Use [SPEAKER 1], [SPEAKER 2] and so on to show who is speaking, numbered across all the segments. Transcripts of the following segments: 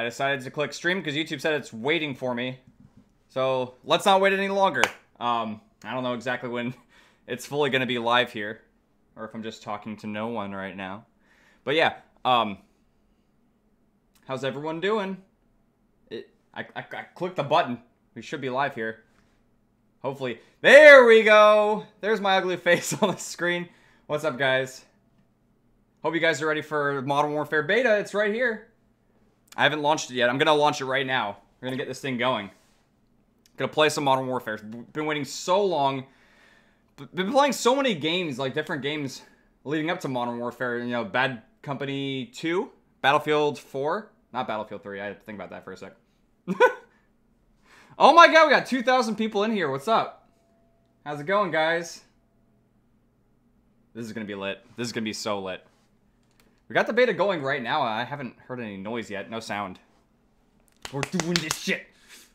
[SPEAKER 1] I decided to click stream because YouTube said it's waiting for me. So let's not wait any longer. Um, I don't know exactly when it's fully going to be live here, or if I'm just talking to no one right now. But yeah, um, how's everyone doing? It, I, I, I clicked the button. We should be live here. Hopefully. There we go. There's my ugly face on the screen. What's up, guys? Hope you guys are ready for Modern Warfare Beta. It's right here. I haven't launched it yet. I'm going to launch it right now. We're going to get this thing going. Gonna play some Modern Warfare. Been waiting so long. Been playing so many games, like different games leading up to Modern Warfare. You know, Bad Company 2, Battlefield 4. Not Battlefield 3. I had to think about that for a sec. oh my god, we got 2,000 people in here. What's up? How's it going, guys? This is gonna be lit. This is gonna be so lit. We got the beta going right now. I haven't heard any noise yet. No sound. We're doing this shit.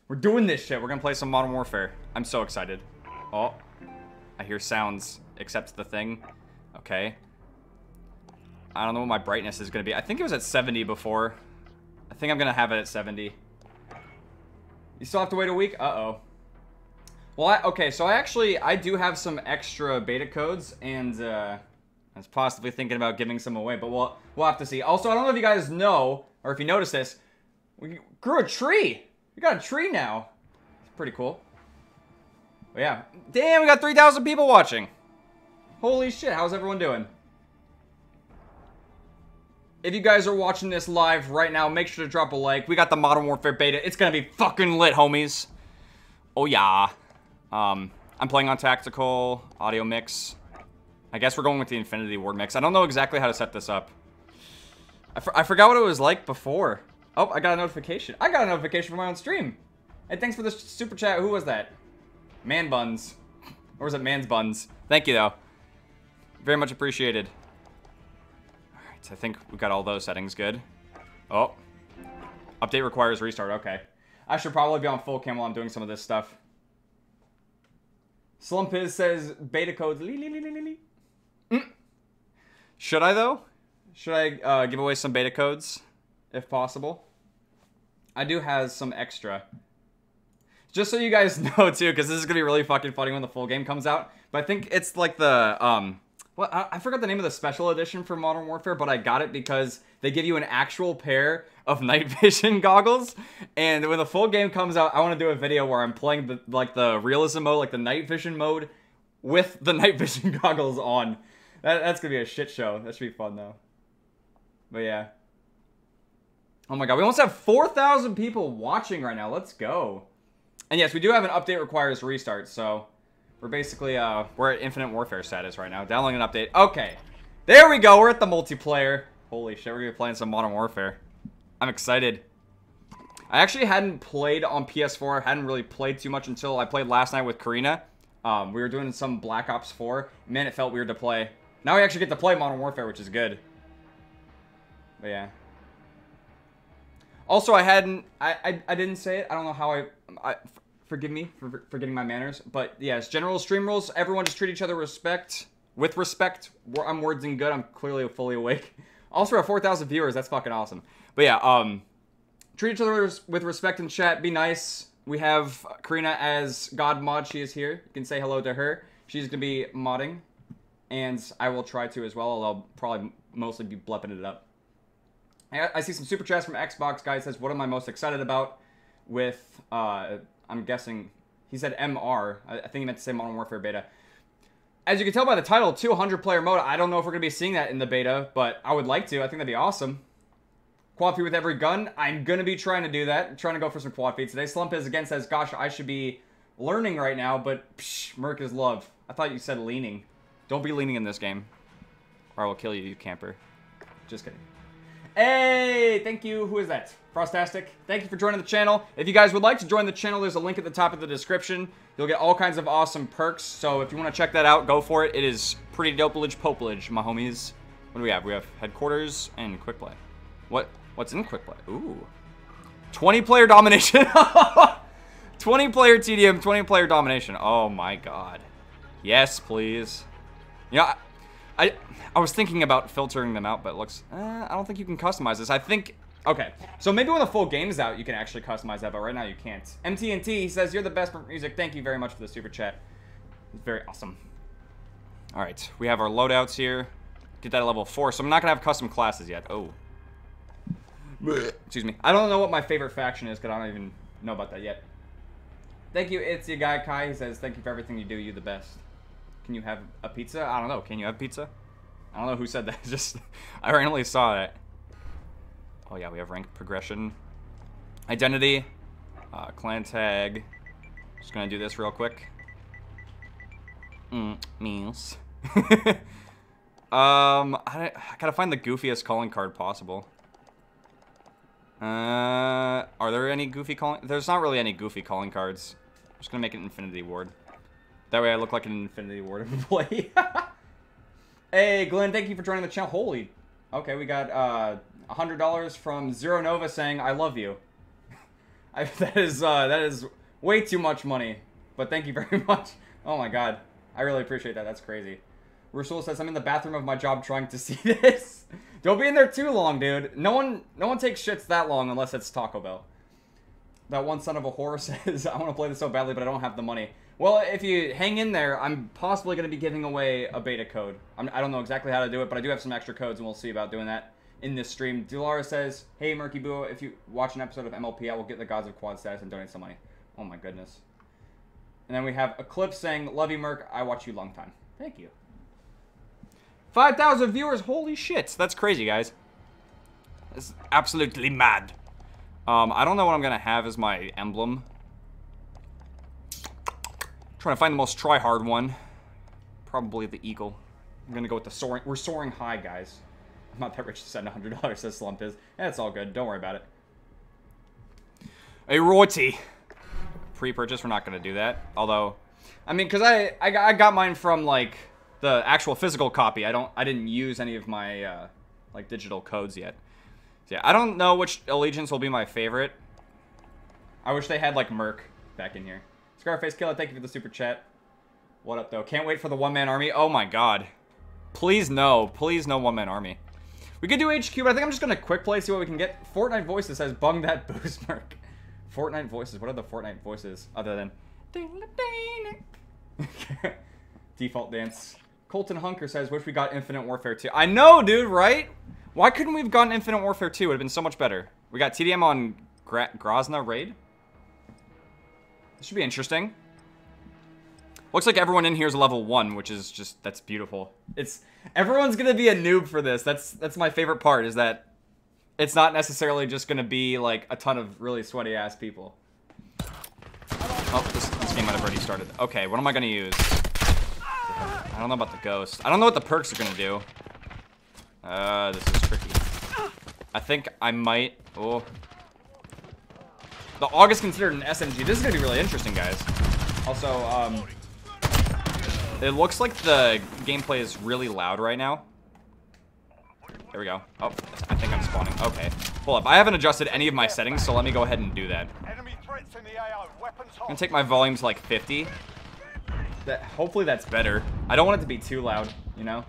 [SPEAKER 1] We're doing this shit. We're gonna play some Modern Warfare. I'm so excited. Oh. I hear sounds, except the thing. Okay. I don't know what my brightness is gonna be. I think it was at 70 before. I think I'm gonna have it at 70. You still have to wait a week? Uh-oh. Well, I, okay, so I actually, I do have some extra beta codes, and, uh, I was possibly thinking about giving some away, but we'll, we'll have to see. Also, I don't know if you guys know, or if you noticed this, we grew a tree. We got a tree now. It's pretty cool. But yeah. Damn, we got 3,000 people watching. Holy shit, how's everyone doing? If you guys are watching this live right now, make sure to drop a like. We got the Modern Warfare beta. It's gonna be fucking lit, homies. Oh yeah. Um, I'm playing on tactical, audio mix. I guess we're going with the Infinity Ward mix. I don't know exactly how to set this up. I, for I forgot what it was like before. Oh, I got a notification. I got a notification from my own stream. Hey, thanks for the super chat. Who was that? Man Buns. Or was it Man's Buns? Thank you, though. Very much appreciated. Alright, I think we got all those settings good. Oh. Update requires restart. Okay. I should probably be on full cam while I'm doing some of this stuff. Slumpiz says beta codes. Lee, lee, lee. Should I, though? Should I uh, give away some beta codes, if possible? I do have some extra. Just so you guys know, too, because this is to be really fucking funny when the full game comes out. But I think it's like the, um... Well, I, I forgot the name of the special edition for Modern Warfare, but I got it because they give you an actual pair of night vision goggles. And when the full game comes out, I want to do a video where I'm playing the like the realism mode, like the night vision mode, with the night vision goggles on. That, that's gonna be a shit show. That should be fun though. But yeah. Oh my god, we almost have 4,000 people watching right now. Let's go. And yes, we do have an update requires restart, so we're basically, uh, we're at Infinite Warfare status right now. Downloading an update. Okay. There we go. We're at the multiplayer. Holy shit, we're gonna be playing some Modern Warfare. I'm excited. I actually hadn't played on PS4. I hadn't really played too much until I played last night with Karina. Um, we were doing some Black Ops 4. Man, it felt weird to play. Now we actually get to play Modern Warfare, which is good. But yeah. Also, I hadn't, I, I, I didn't say it. I don't know how I, I forgive me for forgetting my manners. But yes, general stream rules. Everyone just treat each other with respect, with respect. I'm words and good. I'm clearly fully awake. Also, at 4,000 viewers, that's fucking awesome. But yeah, um, treat each other with respect in chat. Be nice. We have Karina as God Mod. She is here. You can say hello to her. She's to be modding. And I will try to as well, although I'll probably mostly be blepping it up. I see some super chats from Xbox. Guy says, what am I most excited about with, uh, I'm guessing, he said MR. I, think he meant to say Modern Warfare Beta. As you can tell by the title, 200 player mode. I don't know if we're going to be seeing that in the beta, but I would like to. I think that'd be awesome. Quad feed with every gun. I'm going to be trying to do that. I'm trying to go for some quad feed today. Slump is again says, gosh, I should be learning right now, but psh, Merk is love. I thought you said leaning. Don't be leaning in this game, or I will kill you, you camper. Just kidding. Hey, thank you. Who is that? Frostastic. Thank you for joining the channel. If you guys would like to join the channel, there's a link at the top of the description. You'll get all kinds of awesome perks. So if you want to check that out, go for it. It is pretty dopelage popelage, my homies. What do we have? We have headquarters and quick play. What? What's in quick play? Ooh. 20 player domination. 20 player TDM, 20 player domination. Oh my god. Yes, please. You know, I, I, I was thinking about filtering them out, but it looks... Eh, I don't think you can customize this. I think Okay, so maybe when the full game's out, you can actually customize that, but right now you can't. MTNT says, you're the best for music. Thank you very much for the super chat. It's very awesome. All right, we have our loadouts here. Get that at level 4, so I'm not going to have custom classes yet. Oh. Excuse me. I don't know what my favorite faction is, because I don't even know about that yet. Thank you, it's your guy Kai. He says, thank you for everything you do. You the best. Can you have a pizza? I don't know. Can you have pizza? I don't know who said that. Just, I randomly saw that. Oh yeah, we have rank progression. Identity. Uh, clan tag. Just gonna do this real quick. Mm, meals. um, I, I gotta find the goofiest calling card possible. Uh, are there any goofy calling? There's not really any goofy calling cards. I'm just gonna make an Infinity Ward. That way I look like an Infinity Ward employee. hey, Glenn, thank you for joining the channel. Holy. Okay, we got uh, $100 from Zero Nova saying, I love you. I, that is uh, that is way too much money. But thank you very much. Oh my god. I really appreciate that. That's crazy. Rasul says, I'm in the bathroom of my job trying to see this. Don't be in there too long, dude. No one no one takes shits that long unless it's Taco Bell. That one son of a whore says, I want to play this so badly, but I don't have the money. Well, if you hang in there, I'm possibly going to be giving away a beta code. I'm, I do not know exactly how to do it, but I do have some extra codes, and we'll see about doing that in this stream. Dulara says, Hey, Murky Boo, if you watch an episode of MLP, I will get the Gods of Quad status and donate some money. Oh my goodness. And then we have Eclipse saying, Love you, Merk. I watch you long time. Thank you. 5,000 viewers. Holy shit. That's crazy, guys. It's absolutely mad. Um, I don't know what I'm going to have as my emblem. Trying to find the most try-hard one. Probably the eagle. I'm to go with the soaring. We're soaring high, guys. I'm not that rich to send $100, says Slump is. That's all good. Don't worry about it. A royalty. Pre-purchase, we're not to do that. Although, I mean, because I, I, I got mine from, like, the actual physical copy. I don't, I didn't use any of my, uh, like, digital codes yet. So, yeah, I don't know which allegiance will be my favorite. I wish they had, like, Merc back in here. Scarface Killer, thank you for the super chat. What up, though? Can't wait for the one-man army. Oh, my God. Please no. Please no one-man army. We could do HQ, but I think I'm just gonna quick play, see what we can get. Fortnite Voices says, bung that boost mark. Fortnite Voices, what are the Fortnite Voices other than... Default dance. Colton Hunker says, wish we got Infinite Warfare 2. I know, dude, right? Why couldn't we have gotten Infinite Warfare 2? It would have been so much better. We got TDM on Gra Grazna Raid. This should be interesting. Looks like everyone in here is level one, which is just that's beautiful. It's everyone's gonna be a noob for this. That's that's my favorite part is that it's not necessarily just gonna be like a ton of really sweaty ass people. Oh, this, this game might have already started. Okay, what am I gonna use? I don't know about the ghost. I don't know what the perks are gonna do. Uh, this is tricky. I think I might. Oh. The AUG is considered an SMG. This is gonna be really interesting, guys. Also, um, it looks like the gameplay is really loud right now. There we go. Oh, I think I'm spawning. Okay. Hold up. I haven't adjusted any of my settings, so let me go ahead and do that. I'm gonna take my volume to like 50. That hopefully that's better. I don't want it to be too loud, you know?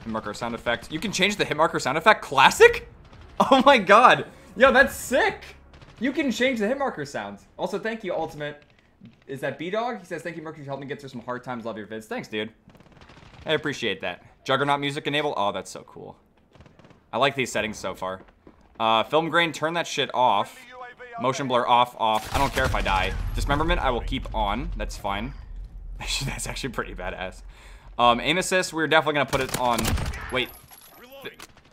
[SPEAKER 1] Hit marker sound effect. You can change the hit marker sound effect. Classic? Oh my god. Yo, that's sick. You can change the hit marker sounds. Also, thank you, Ultimate is that B-Dog? He says, thank you, Mercury, for helping me get through some hard times. Love your vids. Thanks, dude. I appreciate that. Juggernaut music enable. Oh, that's so cool. I like these settings so far. Uh, film grain, turn that shit off. Motion blur off, off. I don't care if I die. Dismemberment, I will keep on. That's fine. That's actually pretty badass. Um, aim assist, we're definitely to put it on... Wait.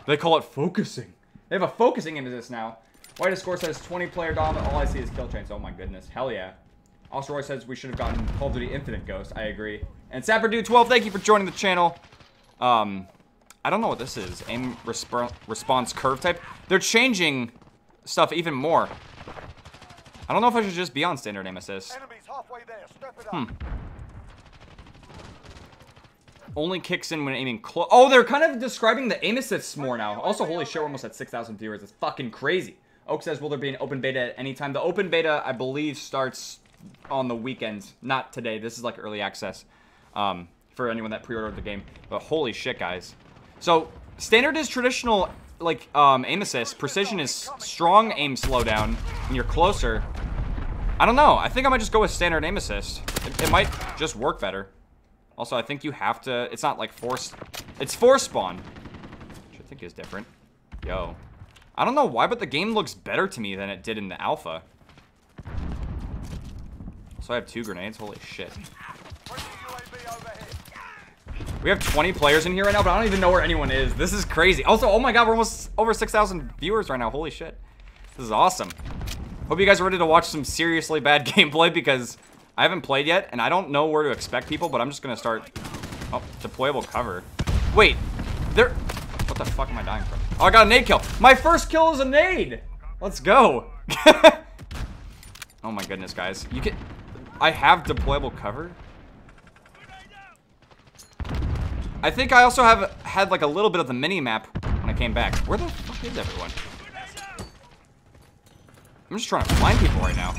[SPEAKER 1] They call it focusing. They have a focusing aim assist now. White score says 20 player dominant. All I see is kill chains. Oh my goodness. Hell yeah. Also, Roy says we should have gotten Call of Duty Infinite Ghost. I agree. And SapperDude12, thank you for joining the channel. Um, I don't know what this is. Aim resp response curve type. They're changing stuff even more. I don't know if I should just be on standard aim assist. Hmm. Only kicks in when aiming close. Oh, they're kind of describing the aim assists more now. Also, holy shit, we're almost at 6,000 viewers. It's fucking crazy. Oak says, will there be an open beta at any time? The open beta, I believe, starts on the weekends. Not today. This is like early access um, for anyone that pre-ordered the game. But holy shit, guys. So, standard is traditional like um, aim assist, precision is strong aim slowdown when you're closer. I don't know. I think I might just go with standard aim assist. It, it might just work better. Also, I think you have to... It's not like force... It's force spawn. Which I think is different. Yo. I don't know why, but the game looks better to me than it did in the alpha. So I have two grenades. Holy shit. We have 20 players in here right now, but I don't even know where anyone is. This is crazy. Also, oh my god, we're almost over 6,000 viewers right now. Holy shit. This is awesome. Hope you guys are ready to watch some seriously bad gameplay because I haven't played yet, and I don't know where to expect people, but I'm just gonna start... Oh, deployable cover. Wait, there... What the fuck am I dying from? Oh, I got a nade kill. My first kill is a nade! Let's go. oh my goodness, guys. You can... I have deployable cover? I think I also have had like a little bit of the mini map when I came back. Where the fuck is everyone? I'm just trying to find people right now.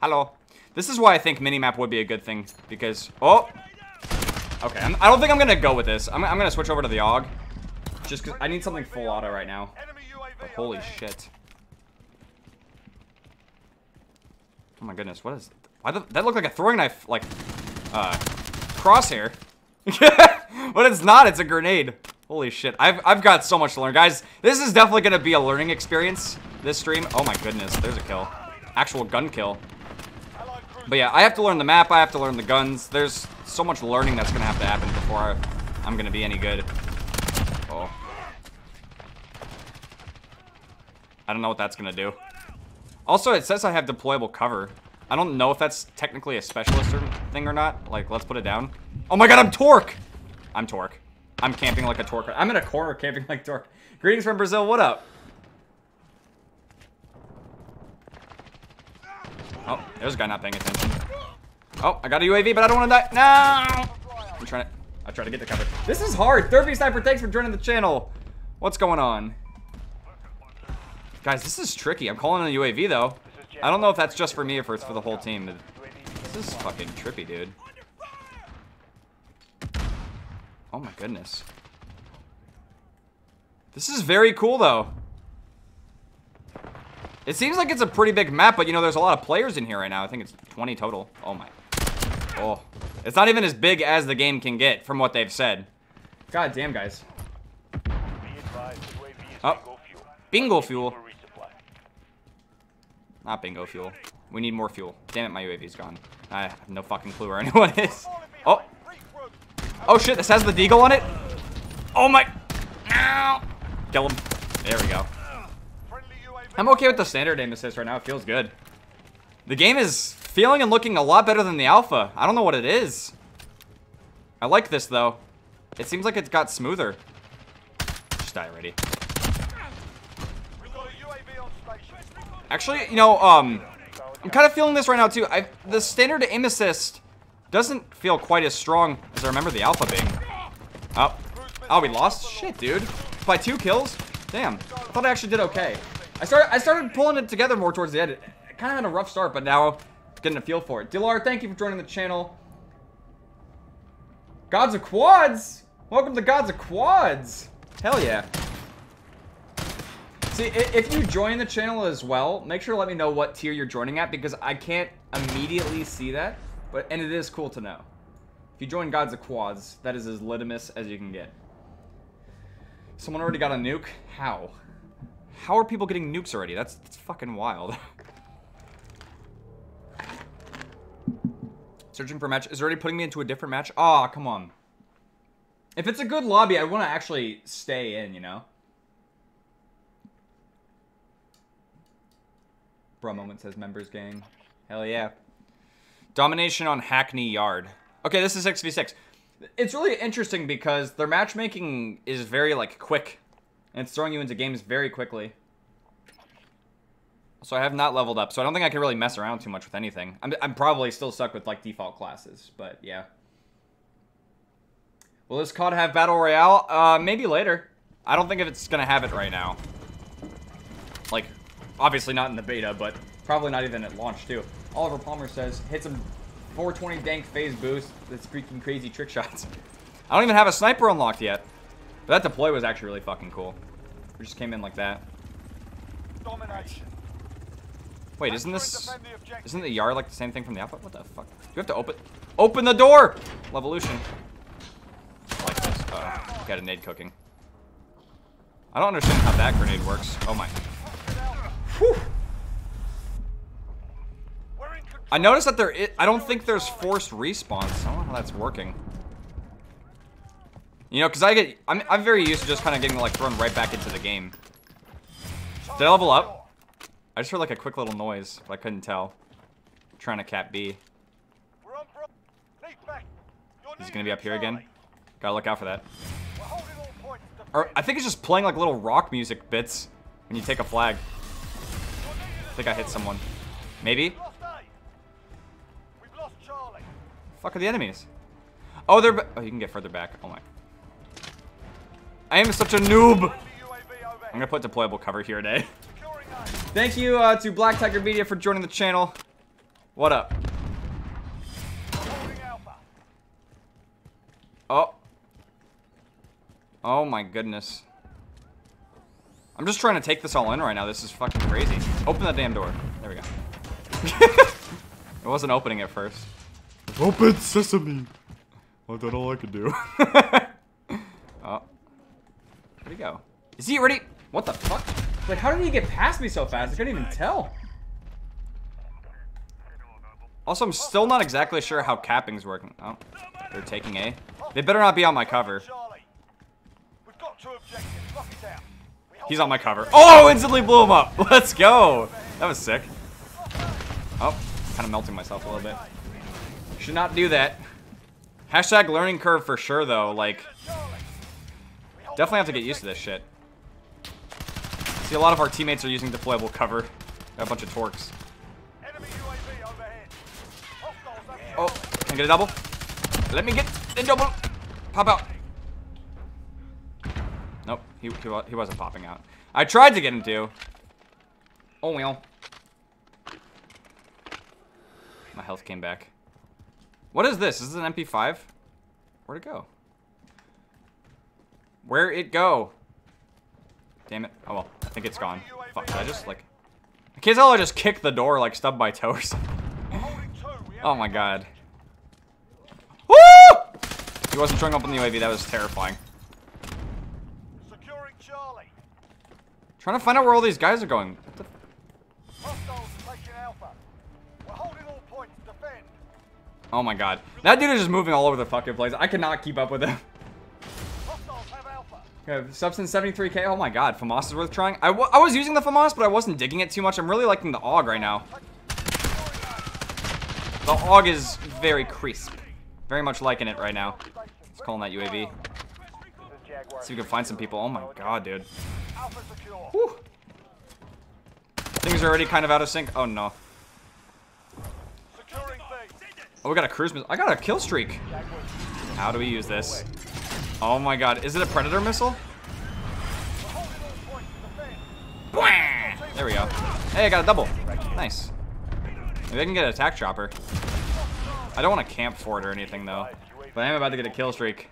[SPEAKER 1] Hello. This is why I think minimap would be a good thing, because... Oh! Okay, I'm, I do not think I'm gonna go with this. I'm, I'm gonna switch over to the AUG. Just because I need something full auto right now. But holy shit. Oh my goodness, what is... Why the, that looked like a throwing knife, like, uh, crosshair. but it's not, it's a grenade. Holy shit, I've, I've got so much to learn. Guys, this is definitely gonna be a learning experience, this stream. Oh my goodness, there's a kill. Actual gun kill. But yeah, I have to learn the map, I have to learn the guns. There's so much learning that's gonna have to happen before I'm gonna be any good. Oh. I don't know what that's gonna do. Also, it says I have deployable cover. I don't know if that's technically a specialist or thing or not. Like, let's put it down. Oh my god, I'm Torque! I'm Torque. I'm camping like a Torque. I'm in a corner camping like Torque. Greetings from Brazil, what up? Oh, there's a guy not paying attention. Oh, I got a UAV, but I don't want to die. No! I'm trying to... I try to get the cover. This is hard. Third Sniper, thanks for joining the channel. What's going on? Guys, this is tricky. I'm calling a UAV, though. I don't know if that's just for me or if it's for the whole team. This is fucking trippy, dude. Oh my goodness. This is very cool, though. It seems like it's a pretty big map, but you know, there's a lot of players in here right now. I think it's 20 total. Oh my. Oh. It's not even as big as the game can get from what they've said. God damn, guys. Oh. Bingo fuel. Not bingo fuel. We need more fuel. Damn it, my UAV's gone. I have no fucking clue where anyone is. Oh. Oh shit, this has the deagle on it? Oh my. Ow. Kill him. There we go. I'm okay with the standard aim assist right now. It feels good. The game is feeling and looking a lot better than the alpha. I don't know what it is. I like this, though. It seems like it's got smoother. Just die already. Actually, you know, um, I'm kind of feeling this right now, too. I The standard aim assist doesn't feel quite as strong as I remember the alpha being. Oh. Oh, we lost? Shit, dude. By two kills? Damn. I thought I actually did okay. I started I started pulling it together more towards the end. It kind of had a rough start, but now getting a feel for it. Dilar, thank you for joining the channel. Gods of Quads! Welcome to Gods of Quads! Hell yeah. See, if you join the channel as well, make sure to let me know what tier you're joining at because I can't immediately see that, but and it is cool to know. If you join Gods of Quads, that is as litimus as you can get. Someone already got a nuke? How? How are people getting nukes already? That's, that's fucking wild. Searching for a match. Is already putting me into a different match? Aw, oh, come on. If it's a good lobby, I want to actually stay in, you know? Bro Moment says members gang. Hell yeah. Domination on Hackney Yard. Okay, this is 6v6. It's really interesting because their matchmaking is very, like, quick and it's throwing you into games very quickly. So I have not leveled up, so I don't think I can really mess around too much with anything. I'm, I'm probably still stuck with, like, default classes, but yeah. Will this COD have Battle Royale? Uh, maybe later. I don't think if it's gonna have it right now. Like, obviously not in the beta, but probably not even at launch, too. Oliver Palmer says, hit some 420 dank phase boost. That's freaking crazy trick shots. I don't even have a sniper unlocked yet. But that deploy was actually really fucking cool. We just came in like that.
[SPEAKER 2] Domination.
[SPEAKER 1] Wait, isn't this... Isn't the yard like the same thing from the output? What the fuck? You have to open... Open the door! Levolution. I like this. Uh Got a nade cooking. I don't understand how that grenade works. Oh my. Whew.
[SPEAKER 2] We're in control.
[SPEAKER 1] I noticed that there. I I don't think there's forced respawns. I don't know how that's working. You know, because I get. I'm, I'm very used to just kind of getting like thrown right back into the game. Did I level up? I just heard like a quick little noise, but I couldn't tell. trying to cap B.
[SPEAKER 2] We're on bro- Need back. You're
[SPEAKER 1] He's gonna be up here again. Gotta look out for that.
[SPEAKER 2] We're holding all points.
[SPEAKER 1] Or I think it's just playing like little rock music bits when you take a flag. I think I hit someone. Maybe.
[SPEAKER 2] We've lost A. We've lost Charlie.
[SPEAKER 1] Fuck are the enemies? Oh, they're. Oh, you can get further back. Oh my. I am such a noob. I'm gonna put deployable cover here today. Thank you uh, to Black Tiger Media for joining the channel. What up?
[SPEAKER 2] We're holding Alpha.
[SPEAKER 1] Oh. Oh my goodness. I'm just trying to take this all in right now. This is fucking crazy. Open that damn door. There we go. it wasn't opening at first. Open sesame. Well, that's all I could do. go? Is he already? What the fuck? Like, how did he get past me so fast? I couldn't even tell. Also, I'm still not exactly sure how capping's working. Oh, they're taking A. They better not be on my cover. He's on my cover. Oh, instantly blew him up. Let's go. That was sick. Oh, kind of melting myself a little bit. Should not do that. Hashtag learning curve for sure, though. Like, definitely have to get used to this shit. See, a lot of our teammates are using deployable cover. Got a bunch of torques.
[SPEAKER 2] Enemy UAV overhead. Hostiles have
[SPEAKER 1] Oh, can I get a double? Let me get the double. Pop out. Nope, he, he, he wasn't popping out. I tried to get him to. Oh well. My health came back. What is this? Is this an MP5? Where'd it go? Where'd it go? Damn it. Oh well, I think it's gone. Fuck, did I just like... I can't tell I just kicked the door like stubbed my toe or something.
[SPEAKER 2] We're holding two. We have
[SPEAKER 1] Oh my god. Woo! He wasn't showing up on the UAV, that was terrifying.
[SPEAKER 2] Securing Charlie.
[SPEAKER 1] Trying to find out where all these guys are going. What the
[SPEAKER 2] Hostiles Alpha. We're holding all points. Defend.
[SPEAKER 1] oh my god. That dude is just moving all over the fucking place. I cannot keep up with him. Okay, Substance 73k. Oh my god. FAMAS is worth trying. I, I was using the FAMAS, but I wasn't digging it too much. I'm really liking the AUG right now. The AUG is very crisp. Very much liking it right now. Let's call in that UAV. See if we can find some people. Oh my god, dude. Whew. Things are already kind of out of sync. Oh no. Oh, we got a cruise missile. I got a kill streak. How do we use this? Oh my god. Is it a predator missile? There we go. Hey, I got a double. Nice. Maybe I can get an attack chopper. I don't want to camp for it or anything though. But I am about to get a kill streak.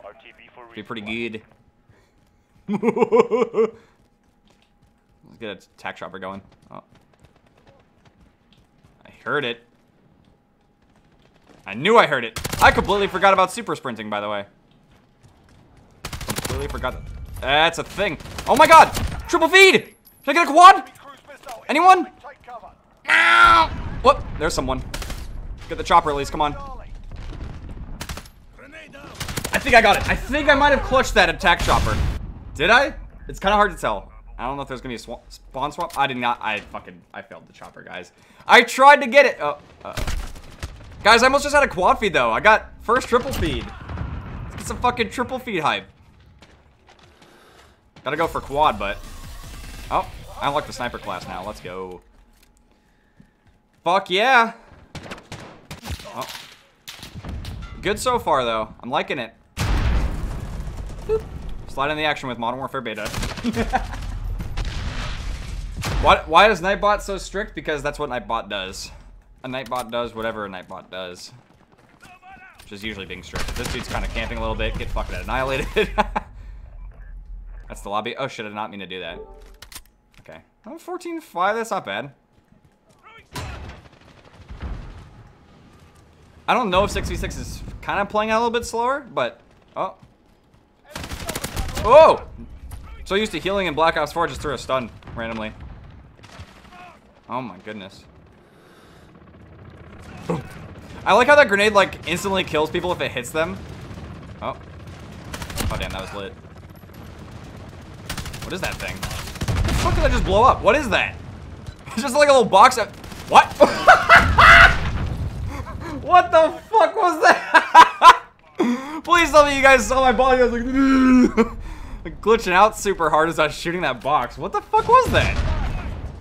[SPEAKER 1] Be pretty good. Let's get a attack chopper going. Oh. I heard it. I knew I heard it. I completely forgot about super sprinting, by the way. Completely forgot. That. That's a thing. Oh my god! Triple feed! Should I get a quad? Anyone? Whoop, there's someone. Get the chopper at least, come on. I think I got it. I think I might have clutched that attack chopper. Did I? It's kind of hard to tell. I don't know if there's gonna be a swa spawn swap. I did not. I fucking. I failed the chopper, guys. I tried to get it. Oh, uh -oh. Guys, I almost just had a quad feed though. I got first triple feed. Let's get some fucking triple feed hype. Gotta go for quad, but. Oh, I unlocked the sniper class now. Let's go. Fuck yeah. Oh. Good so far, though. I'm liking it. Boop. Slide in the action with Modern Warfare Beta. why, why is Nightbot so strict? Because that's what Nightbot does. A Nightbot does whatever a Nightbot does. Which is usually being strict. This dude's kind of camping a little bit. Get fucking annihilated. That's the lobby. Oh should I not mean to do that. Okay. Oh, 14-5, that's not bad. I don't know if 66 is kind of playing out a little bit slower, but... Oh. Oh! So used to healing in Black Ops 4, just threw a stun randomly. Oh my goodness. I like how that grenade, like, instantly kills people if it hits them. Oh. Oh, damn, that was lit. What is that thing? What the fuck did that just blow up? What is that? It's just like a little box of... What? what the fuck was that? Please tell me you guys saw my body. I was like... glitching out super hard as I was shooting that box. What the fuck was that?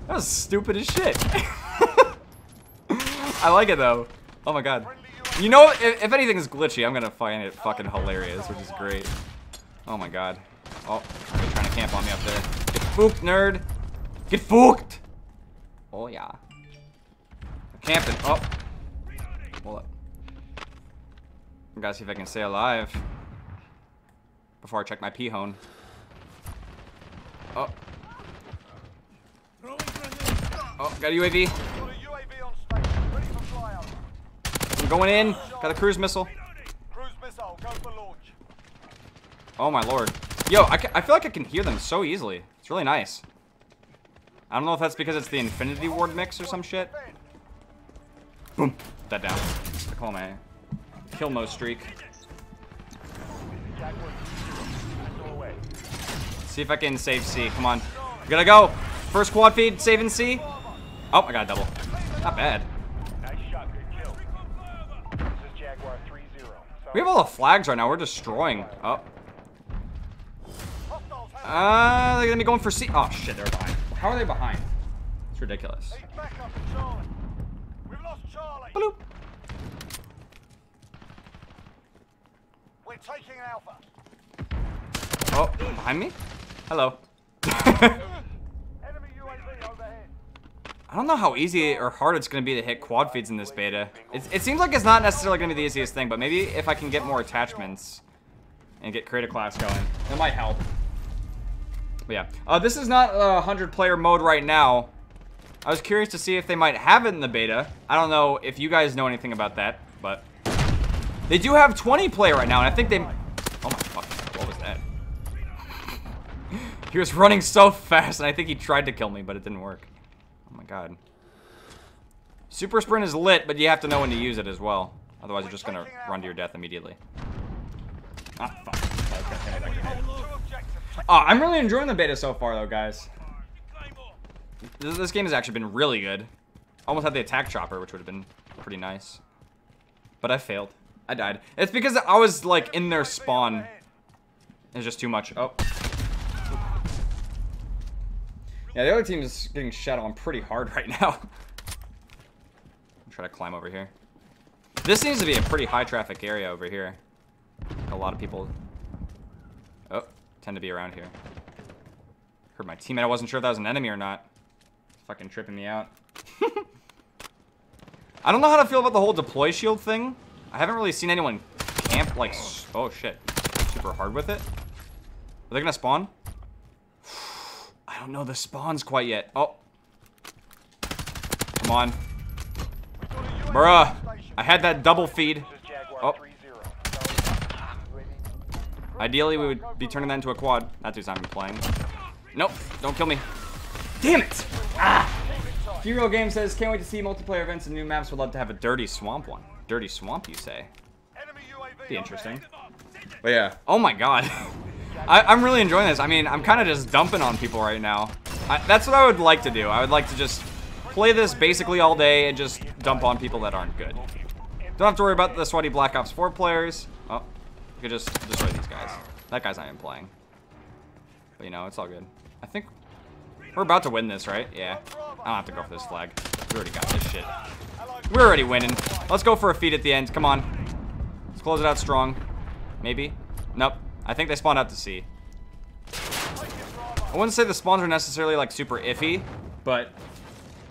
[SPEAKER 1] That was stupid as shit. I like it though. Oh my god. You know, if, if anything is glitchy, I'm gonna find it fucking hilarious, which is great. Oh my god. Oh, to camp on me up there. Get fooked, nerd. Get fooked. Oh yeah. I'm camping. Oh. Hold up. I gotta see if I can stay alive. Before I check my pee hone. Oh. Oh, got a UAV.
[SPEAKER 2] Got a UAV on station, ready for flyover.
[SPEAKER 1] I'm going in. Got a cruise missile.
[SPEAKER 2] Cruise missile, go for launch.
[SPEAKER 1] Oh my lord. Yo, I, I feel like I can hear them so easily. It's really nice. I don't know if that's because it's the Infinity Ward mix or some shit. Boom. That down. I call my kill mode streak.
[SPEAKER 2] Jaguar 2-0. Underway.
[SPEAKER 1] See if I can save C. Come on. We gotta go. First quad feed, saving C. Oh, I got a double. Not bad.
[SPEAKER 2] Nice shot, good kill. This is Jaguar 3-0.
[SPEAKER 1] We have all the flags right now. We're destroying. Oh. Uh, they're gonna be going for C. Oh shit, they're behind. How are they behind? It's ridiculous.
[SPEAKER 2] Need backup to Charlie. We've lost Charlie.
[SPEAKER 1] Bloop.
[SPEAKER 2] We're taking Alpha.
[SPEAKER 1] Oh, behind me? Hello.
[SPEAKER 2] Enemy UAV overhead.
[SPEAKER 1] I don't know how easy or hard it's going to be to hit quad feeds in this beta. It, it seems like it's not necessarily going to be the easiest thing, but maybe if I can get more attachments and get creative class going, it might help. But yeah, uh, this is not a 100 player mode right now. I was curious to see if they might have it in the beta. I don't know if you guys know anything about that, but they do have 20 player right now, and I think they... Oh my fuck, what was that? he was running so fast, and I think he tried to kill me, but it didn't work. Oh my god. Super sprint is lit, but you have to know when to use it as well. Otherwise, you're just gonna run to your death immediately. Ah, fuck. Oh, I'm really enjoying the beta so far, though, guys. This, this game has actually been really good. Almost had the attack chopper, which would have been pretty nice. But I failed. I died. It's because I was, like, in their spawn. It's just too much. Oh. Yeah, the other team is getting shot on pretty hard right now. Try to climb over here. This seems to be a pretty high traffic area over here. A lot of people tend to be around here. Heard my teammate. I wasn't sure if that was an enemy or not. Fucking tripping me out. I don't know how to feel about the whole deploy shield thing. I haven't really seen anyone camp like, oh shit, super hard with it. Are they gonna spawn? I don't know the spawns quite yet. Oh. Come on. Bruh. I had that double feed. Oh.
[SPEAKER 2] 3-0.
[SPEAKER 1] Ideally, we would be turning that into a quad. That dude's not even playing. Nope. Don't kill me. Damn it! Ah! Hero Game says, can't wait to see multiplayer events and new maps. Would love to have a Dirty Swamp one. Dirty Swamp, you say?
[SPEAKER 2] Enemy UAV
[SPEAKER 1] Be interesting.
[SPEAKER 2] overhead.
[SPEAKER 1] But yeah. Oh my god. I, I'm really enjoying this. I mean, I'm kind of just dumping on people right now. I, that's what I would like to do. I would like to just play this basically all day and just dump on people that aren't good. Don't have to worry about the sweaty Black Ops 4 players. You could just destroy these guys. That guy's not even playing. But you know, it's all good. I think we're about to win this, right? Yeah. I don't have to go for this flag. We already got this shit. We're already winning. Let's go for a feed at the end. Come on. Let's close it out strong. Maybe. Nope. I think they spawned out to sea. I wouldn't say the spawns are necessarily like super iffy, but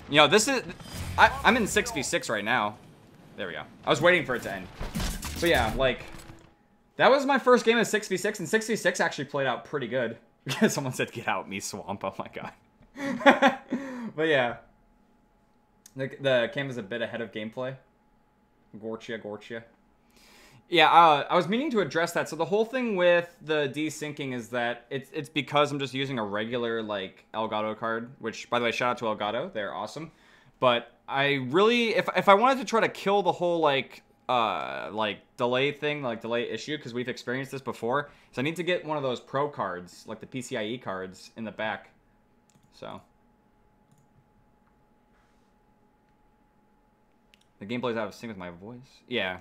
[SPEAKER 1] you know, this is I, I'm in 6v6 right now. There we go. I was waiting for it to end. But yeah, like that was my first game of 6v6, and 6v6 actually played out pretty good. Someone said, "Get out, me swamp." Oh my god. but yeah, the the cam is a bit ahead of gameplay. Gorchia, Gorchia. Yeah, uh, I was meaning to address that. So the whole thing with the desyncing is that it's it's because I'm just using a regular like Elgato card, which by the way, shout out to Elgato, they're awesome. But I really, if if I wanted to try to kill the whole like uh like delay thing, like delay issue, because we've experienced this before, so I need to get one of those pro cards, like the PCIe cards, in the back. So. The gameplay's out of sync with my voice. Yeah.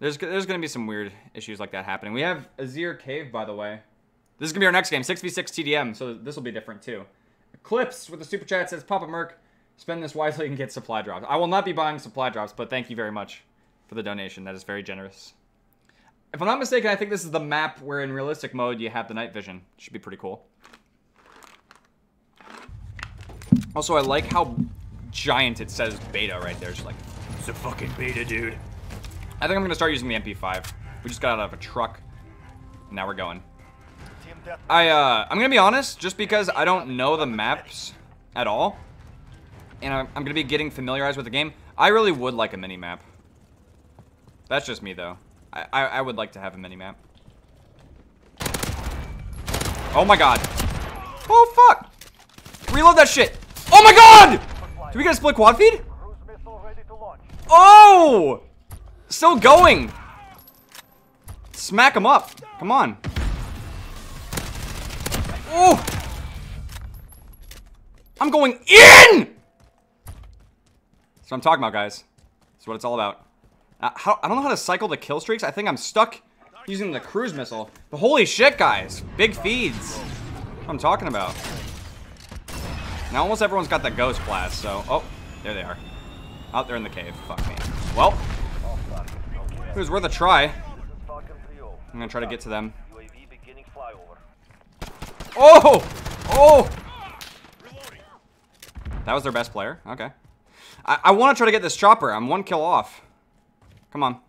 [SPEAKER 1] There's there's gonna be some weird issues like that happening. We have Azir Cave, by the way. This is gonna be our next game, 6v6 TDM, so this will be different too. Eclipse with the super chat says, Papa Merk, spend this wisely and get supply drops. I will not be buying supply drops, but thank you very much for the donation. That is very generous. If I'm not mistaken, I think this is the map where in realistic mode you have the night vision. Should be pretty cool. Also, I like how giant it says beta right there. It's like, it's a fucking beta, dude. I think I'm gonna start using the MP5. We just got out of a truck. Now we're going. I, uh, I'm gonna be honest, just because I don't know the maps at all, and I'm, I'm gonna be getting familiarized with the game, I really would like a mini-map. That's just me, though. I, I, I would like to have a mini-map. Oh my god. Oh, fuck! Reload that shit! Oh my god! Do we get a split quad feed? Oh! Still going. Smack him up. Come on. Oh! I'm going in! That's what I'm talking about, guys. That's what it's all about. Uh, how, I don't know how to cycle the kill streaks. I think I'm stuck using the cruise missile. But holy shit, guys. Big feeds. I'm talking about. Now almost everyone's got the ghost blast, so... Oh, there they are. Out there in the cave. Fuck me. Well, it was worth a try.
[SPEAKER 2] This is Falcon 3
[SPEAKER 1] I'm gonna try to get to them. Oh! Oh! That was their best player? Okay. I, I want to try to get this chopper. I'm one kill off. Come on.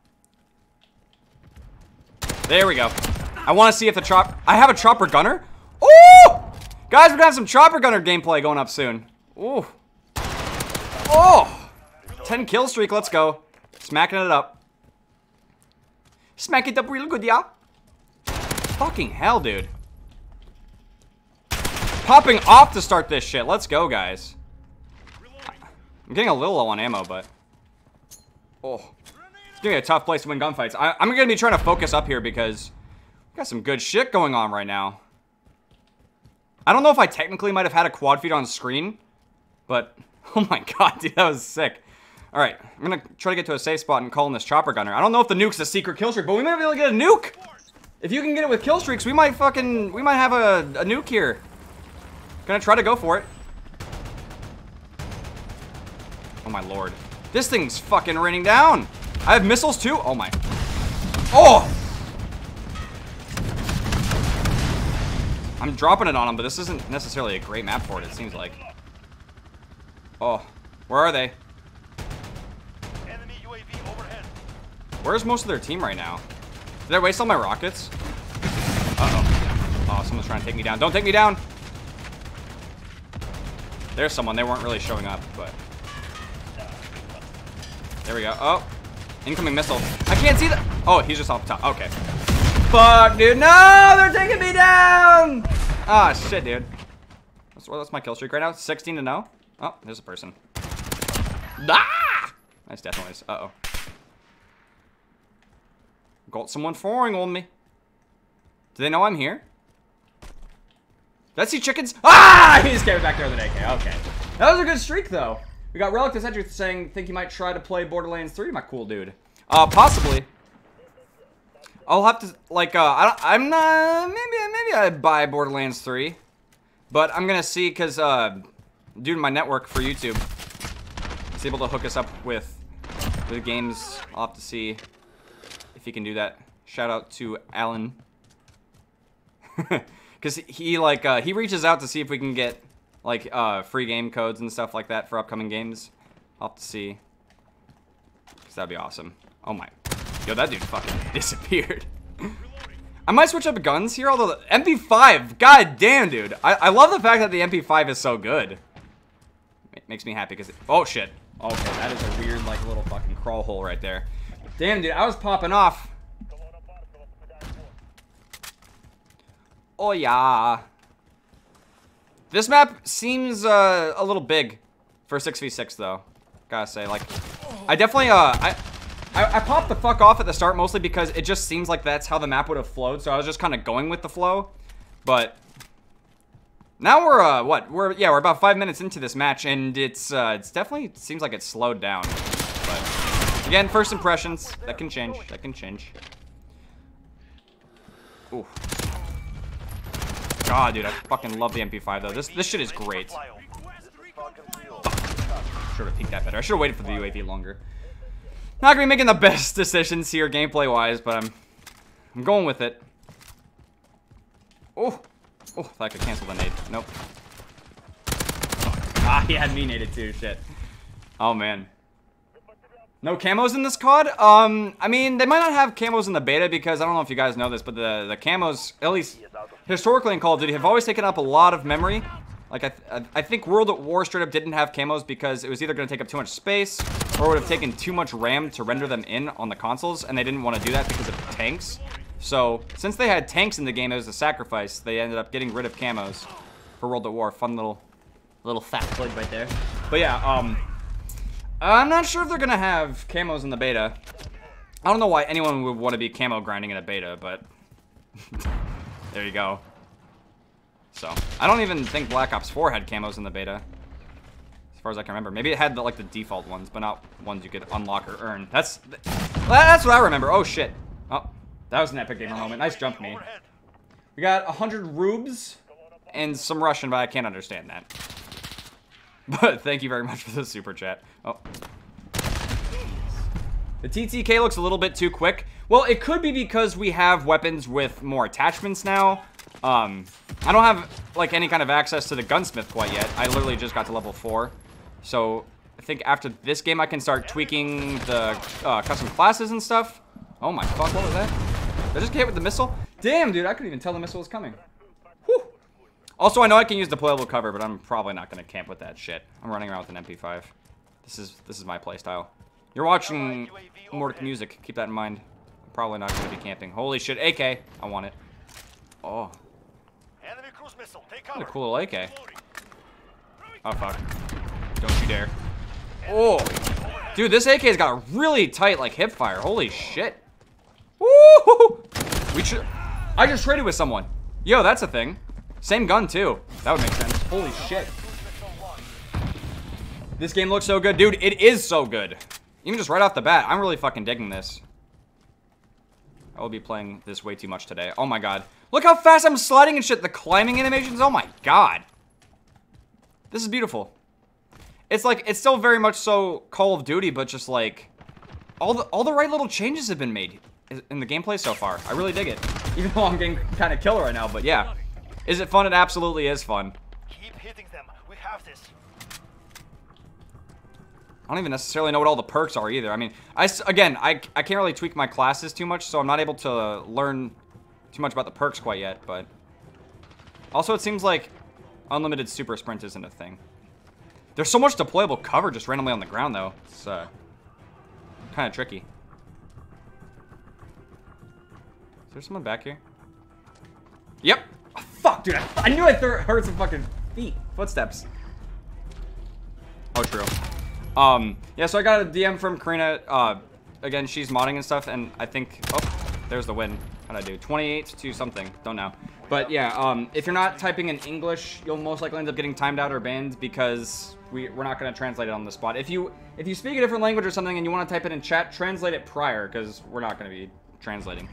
[SPEAKER 1] There we go. I want to see if the chop... I have a chopper gunner? Oh! Guys, we're gonna have some chopper gunner gameplay going up soon. Ooh. Oh! 10 kill streak, let's go. Smacking it up. Smack it up real good, yeah? Fucking hell, dude. Popping off to start this shit. Let's go, guys. I'm getting a little low on ammo, but... Oh. It's gonna be a tough place to win gunfights. I I'm gonna be trying to focus up here because... We got some good shit going on right now. I don't know if I technically might have had a quad feed on screen, but... Oh my god, dude, that was sick. Alright, I'm gonna try to get to a safe spot and call in this chopper gunner. I don't know if the nuke's a secret kill streak, but we might be able to get a nuke! If you can get it with kill streaks, we might fucking... We might have a, a nuke here. Gonna try to go for it. Oh my lord. This thing's fucking raining down. I have missiles too? Oh my. Oh! I'm dropping it on them, but this isn't necessarily a great map for it, it seems like. Oh. Where are they?
[SPEAKER 2] Enemy UAV overhead.
[SPEAKER 1] Where's most of their team right now? Did I waste all my rockets? Uh-oh. Oh, someone's trying to take me down. Don't take me down! There's someone. They weren't really showing up, but... There we go. Oh. Incoming missile. I can't see that. Oh, he's just off the top. Okay. Fuck, dude. No! They're taking me down! Ah, shit, dude. What's, what's my kill streak right now? 16 to no? Oh, there's a person. Ah! Nice death noise. Uh-oh. Got someone firing on me. Do they know I'm here? Did I see chickens? Ah! He just came back there with an AK. Okay. That was a good streak, though. We got Relic to Cedric saying, think you might try to play Borderlands 3, my cool dude. Uh, possibly. I'll have to, like, uh, I I'm not, maybe, maybe I'd buy Borderlands 3. But I'm gonna see, because, uh, dude, my network for YouTube is able to hook us up with the games. I'll have to see if he can do that. Shout out to Alan. Because he, like, uh, he reaches out to see if we can get, like, uh, free game codes and stuff like that for upcoming games. I'll have to see. Because that'd be awesome. Oh my. Yo, that dude fucking disappeared. I might switch up guns here, although the MP5, god damn, dude. I, I love the fact that the MP5 is so good. It makes me happy because, oh shit. Okay, that is a weird, like, little fucking crawl hole right there. Damn, dude, I was popping off. Oh, yeah. This map seems uh, a little big for 6v6, though. Gotta say, like, I definitely, uh, I, I, I, popped the fuck off at the start mostly because it just seems like that's how the map would have flowed, so I was just kind of going with the flow. But now we're, uh, what? We're, yeah, we're about five minutes into this match, and it's, uh, it's definitely seems like it's slowed down. But, again, first impressions, that can change, that can change. Ooh. God, dude, I fucking love the MP5, though. This, this shit is great. Should have peeked that better. I should have waited for the UAV longer. Not gonna be making the best decisions here gameplay-wise, but I'm I'm going with it. Oh, oh, thought I could cancel the nade. Nope. Ah, he had me naded too. Shit. Oh man. No camos in this COD? Um, I mean, they might not have camos in the beta because I don't know if you guys know this, but the the camos, at least historically in Call of Duty, have always taken up a lot of memory. Like, I, th I think World at War straight up didn't have camos because it was either going to take up too much space or would have taken too much RAM to render them in on the consoles, and they didn't want to do that because of tanks. So, since they had tanks in the game, it was a sacrifice. They ended up getting rid of camos for World at War. Fun little, little fact plug right there. But yeah, um, I'm not sure if they're going to have camos in the beta. I don't know why anyone would want to be camo grinding in a beta, but there you go. So, I don't even think Black Ops 4 had camos in the beta. As far as I can remember. Maybe it had the, like the default ones, but not ones you could unlock or earn. That's that's what I remember. Oh shit. Oh, that was an epic gamer moment. Nice jump me. We got 100 rubes and some Russian, but I can't understand that. But thank you very much for the super chat. Oh. The TTK looks a little bit too quick. Well, it could be because we have weapons with more attachments now. Um, I don't have, like, any kind of access to the gunsmith quite yet. I literally just got to level 4. So, I think after this game I can start tweaking the uh, custom classes and stuff. Oh my fuck, what was that? Did I just get hit with the missile? Damn, dude, I couldn't even tell the missile was coming. Whew. Also, I know I can use deployable cover, but I'm probably not going to camp with that shit. I'm running around with an MP5. This is this is my playstyle. You're watching Mordic music. Keep that in mind. Probably not going to be camping. Holy shit, AK. I want it. Oh. What a cool little AK. Oh, fuck. Don't you dare. Oh. Dude, this AK's got a really tight, like, hip fire. Holy shit. Woo! We should... I just traded with someone. Yo, that's a thing. Same gun, too. That would make sense. Holy shit. This game looks so good. Dude, it is so good. Even just right off the bat, I'm really fucking digging this. I will be playing this way too much today. Oh my god. Look how fast I'm sliding and shit. The climbing animations, oh my god. This is beautiful. It's like, it's still very much so Call of Duty, but just like, all the, all the right little changes have been made in the gameplay so far. I really dig it. Even though I'm getting kind of killer right now, but yeah. Is it fun? It absolutely is fun. Keep hitting I don't even necessarily know what all the perks are either. I mean, I, again, I, I can't really tweak my classes too much, so I'm not able to learn too much about the perks quite yet, but... Also, it seems like unlimited super sprint isn't a thing. There's so much deployable cover just randomly on the ground, though. It's uh, kind of tricky. Is there someone back here? Yep. Oh, fuck, dude. I, I knew I heard some fucking feet. Footsteps. Oh, true. Um, yeah, so I got a DM from Karina. Uh, again, she's modding and stuff, and I think... Oh, there's the win. How'd I do? 28 to something. Don't know. But yeah, um, if you're not typing in English, you'll most likely end up getting timed out or banned because we, we're not going to translate it on the spot. If you if you speak a different language or something and you want to type it in chat, translate it prior because we're not going to be translating.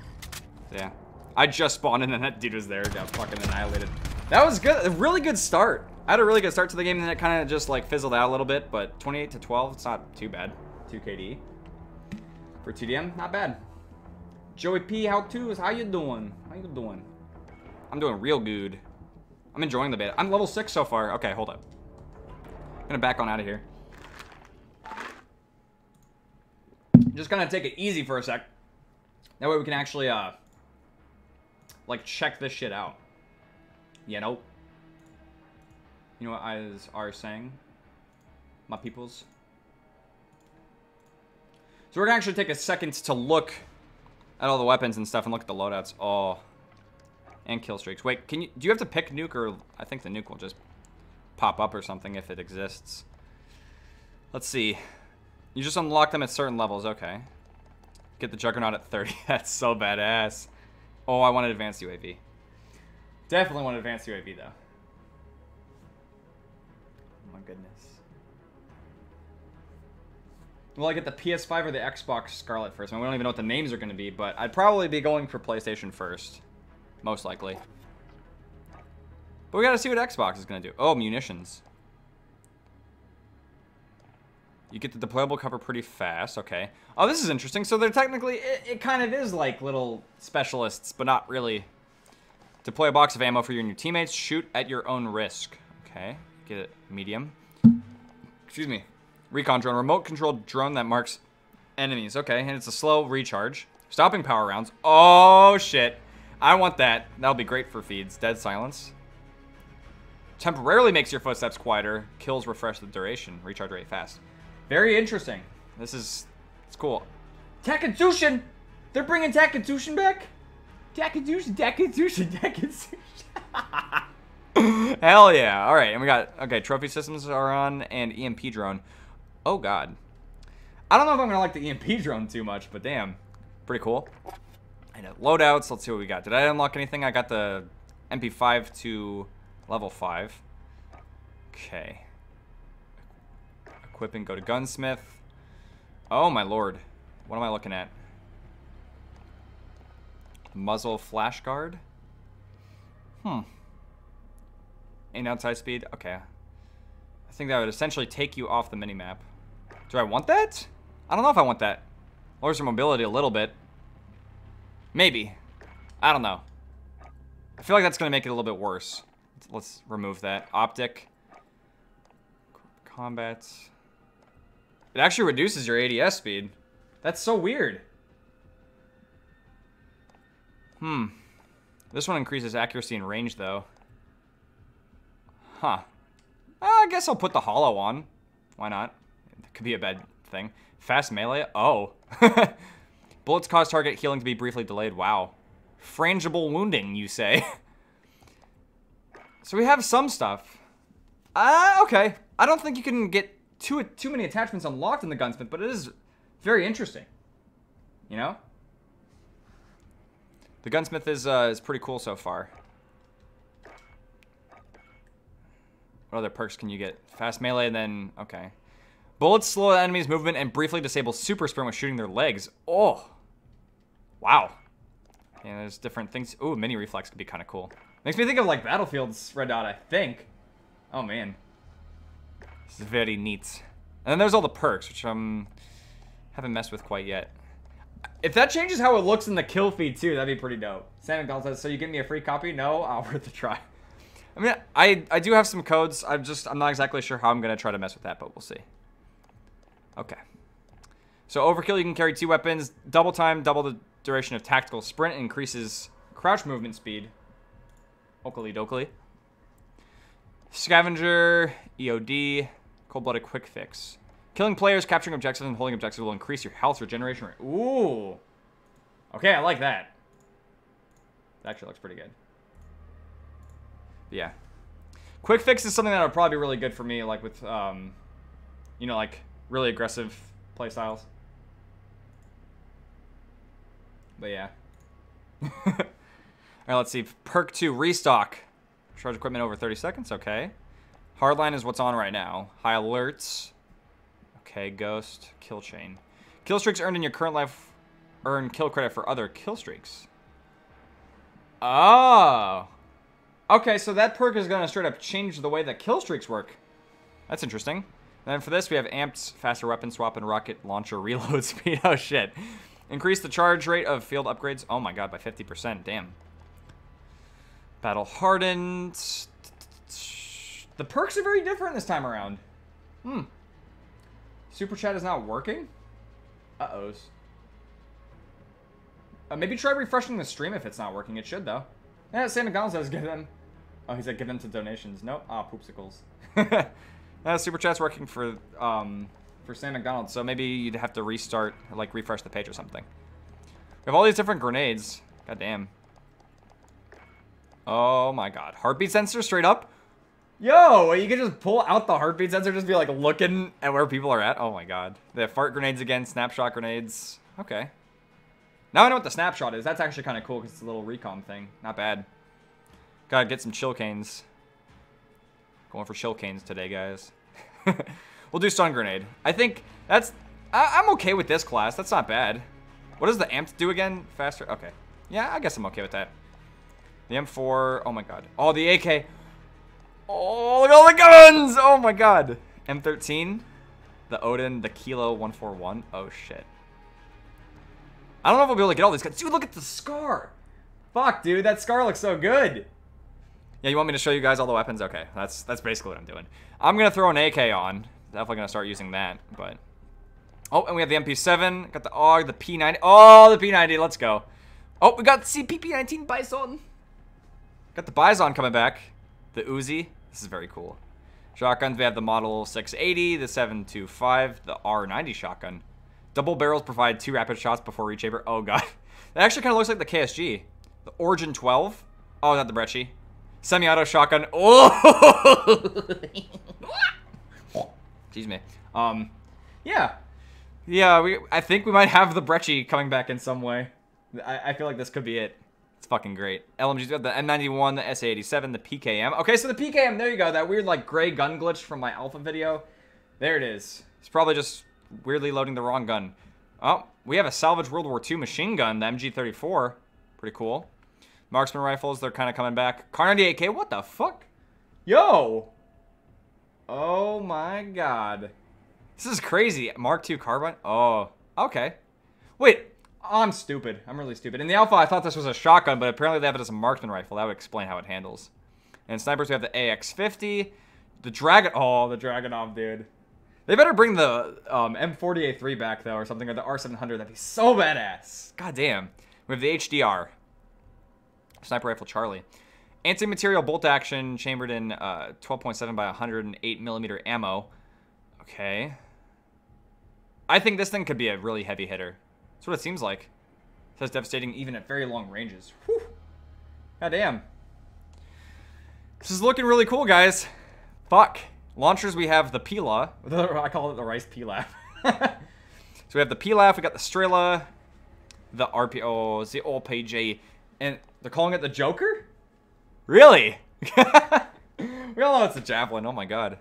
[SPEAKER 1] So, yeah. I just spawned and then that dude was there, got fucking annihilated. That was good. A really good start. I had a really good start to the game and then it kind of just like fizzled out a little bit, but 28 to 12, it's not too bad. 2 KD. For TDM, not bad. Joey P, how to's? How you doing? How you doing? I'm doing real good. I'm enjoying the beta. I'm level 6 so far. Okay, hold up. I'm gonna back on out of here. Just gonna take it easy for a sec. That way we can actually, uh... like check this shit out. You know. You know what I are saying, my peoples. So we're gonna actually take a second to look at all the weapons and stuff and look at the loadouts. Oh, and kill streaks. Wait, can you? Do you have to pick nuke or I think the nuke will just pop up or something if it exists. Let's see. You just unlock them at certain levels. Okay. Get the Juggernaut at 30. That's so badass. Oh, I want an advanced UAV. Definitely want an advanced UAV, though. My goodness. Will I get the PS5 or the Xbox Scarlett first? I we don't even know what the names are going to be, but I'd probably be going for PlayStation first. Most likely. But we gotta see what Xbox is gonna do. Oh, munitions. You get the deployable cover pretty fast. Okay. Oh, this is interesting. So they're technically, it, it, kind of is like little specialists, but not really. Deploy a box of ammo for your teammates. Shoot at your own risk. Okay. Get it. Medium. Excuse me. Recon drone. Remote controlled drone that marks enemies. Okay. And it's a slow recharge. Stopping power rounds. Oh, shit. I want that. That'll be great for feeds. Dead silence. Temporarily makes your footsteps quieter. Kills refresh the duration. Recharge rate fast. Very interesting. This is... It's cool. Takatsushin! They're bringing Takatsushin back? Takatsushin, Takatsushin, Takatsushin. Hell yeah. Alright, and we got... Okay, trophy systems are on, and EMP drone. Oh, God. I don't know if I'm going to like the EMP drone too much, but damn. Pretty cool. And loadouts, let's see what we got. Did I unlock anything? I got the MP5 to level 5. Okay. Equipping, go to gunsmith. Oh my lord. What am I looking at? Muzzle flash guard? Hmm. Ain't outside speed? Okay. I think that would essentially take you off the minimap. Do I want that? I don't know if I want that. Lowers your mobility a little bit. Maybe. I don't know. I feel like that's going to make it a little bit worse. Let's remove that. Optic. Combat. It actually reduces your ADS speed. That's so weird. Hmm. This one increases accuracy and range, though. Huh. I guess I'll put the holo on. Why not? It could be a bad thing. Fast melee? Oh. Bullets cause target healing to be briefly delayed. Wow. Frangible wounding, you say? so we have some stuff. Ah, uh, okay. I don't think you can get too too many attachments unlocked in the gunsmith, but it is very interesting. You know? The gunsmith is uh, is pretty cool so far. What other perks can you get? Fast melee, then okay. Bullets slow the enemy's movement and briefly disable super sprint when shooting their legs. Oh, wow. Yeah, there's different things. Ooh, mini reflex could be kind of cool. Makes me think of like Battlefield's Red Dot, I think. Oh man, this is very neat. And then there's all the perks, which I um haven't messed with quite yet. If that changes how it looks in the kill feed too, that'd be pretty dope. Sam McDonald says, "So you give me a free copy?" No, I'll worth a try. I mean, I I do have some codes. I'm just I'm not exactly sure how I'm gonna try to mess with that, but we'll see. Okay. So overkill, you can carry two weapons. Double time, double the duration of tactical sprint. Increases crouch movement speed. Oakley dokley. Scavenger, EOD, cold-blooded quick fix. Killing players, capturing objectives, and holding objectives will increase your health regeneration rate. Ooh. Okay, I like that. That actually looks pretty good. Yeah. Quick fix is something that would probably be really good for me, like with, um, you know, like really aggressive playstyles. But yeah. Alright, let's see. Perk 2, restock. Charge equipment over 30 seconds, okay. Hardline is what's on right now. High alerts. Okay, ghost. Kill chain. Kill streaks earned in your current life earn kill credit for other kill streaks. Oh. Okay, so that perk is going to straight up change the way that kill streaks work. That's interesting. then for this, we have amped faster weapon swap and rocket launcher reload speed. Oh, shit. Increase the charge rate of field upgrades. Oh, my God, by 50%. Damn. Battle hardened. The perks are very different this time around. Hmm. Super chat is not working? Uh-ohs. Uh, maybe try refreshing the stream if it's not working. It should, though. Yeah, McDonald says give them. Oh, he said give them to donations. Nope. Ah, poopsicles. uh, Super Chat's working for um for Sam McDonald, so maybe you'd have to restart, like refresh the page or something. We have all these different grenades. God damn. Oh my god. Heartbeat sensor straight up? Yo, you can just pull out the heartbeat sensor, just be like looking at where people are at. Oh my god. They have fart grenades again, snapshot grenades. Okay. Now I know what the snapshot is. That's actually kind of cool because it's a little recon thing. Not bad. Gotta get some chill canes. Going for chill canes today, guys. we'll do stun grenade. I think that's... I I'm okay with this class. That's not bad. What does the amp do again? Faster? Okay. Yeah, I guess I'm okay with that. The M4. Oh my god. Oh, the AK. Oh, look at all the guns! Oh my god. M13. The Odin. The Kilo 141. Oh shit. I don't know if we'll be able to get all these guns. Dude, look at the scar. Fuck, dude. That scar looks so good. Yeah, you want me to show you guys all the weapons? Okay, that's that's basically what I'm doing. I'm gonna throw an AK on. Definitely gonna start using that, but... Oh, and we have the MP7, got the AUG, the P90. Oh, the P90, let's go. Oh, we got the CPP-19 Bison. Got the Bison coming back. The Uzi, this is very cool. Shotguns, we have the Model 680, the 725, the R90 shotgun. Double barrels provide two rapid shots before reach chamber. Oh, God. That actually kind of looks like the KSG. The Origin 12. Oh, not the Brecci. Semi-auto shotgun. Oh! Excuse me. Um, yeah. Yeah, we. I think we might have the Brecci coming back in some way. I, I feel like this could be it. It's fucking great. LMG's got the M91, the SA87, the PKM. Okay, so the PKM, there you go. That weird, like, gray gun glitch from my alpha video. There it is. It's probably just weirdly loading the wrong gun. Oh, we have a salvage World War II machine gun, the MG34. Pretty cool. Marksman rifles, they're kind of coming back. Kar 98K, what the fuck? Yo! Oh my god. This is crazy. Mark II carbine? Oh, okay. Wait, I'm stupid. I'm really stupid. In the Alpha, I thought this was a shotgun, but apparently they have it as a marksman rifle. That would explain how it handles. And snipers, we have the AX-50. The Dragon... Oh, the Dragunov, dude. They better bring the um, M40A3 back, though, or something, or the R700. That'd be so badass. God damn. We have the HDR. Sniper Rifle Charlie. Anti-material bolt action chambered in 12.7 uh, by 108 millimeter ammo. Okay. I think this thing could be a really heavy hitter. That's what it seems like. It says devastating even at very long ranges. Whew. God damn. This is looking really cool, guys. Fuck. Launchers, we have the Pila. I call it the Rice Pilaf. so we have the Pilaf, we got the Strela, the RPO, the old PJ, and they're calling it the Joker? Really? we all know it's a Javelin, oh my god.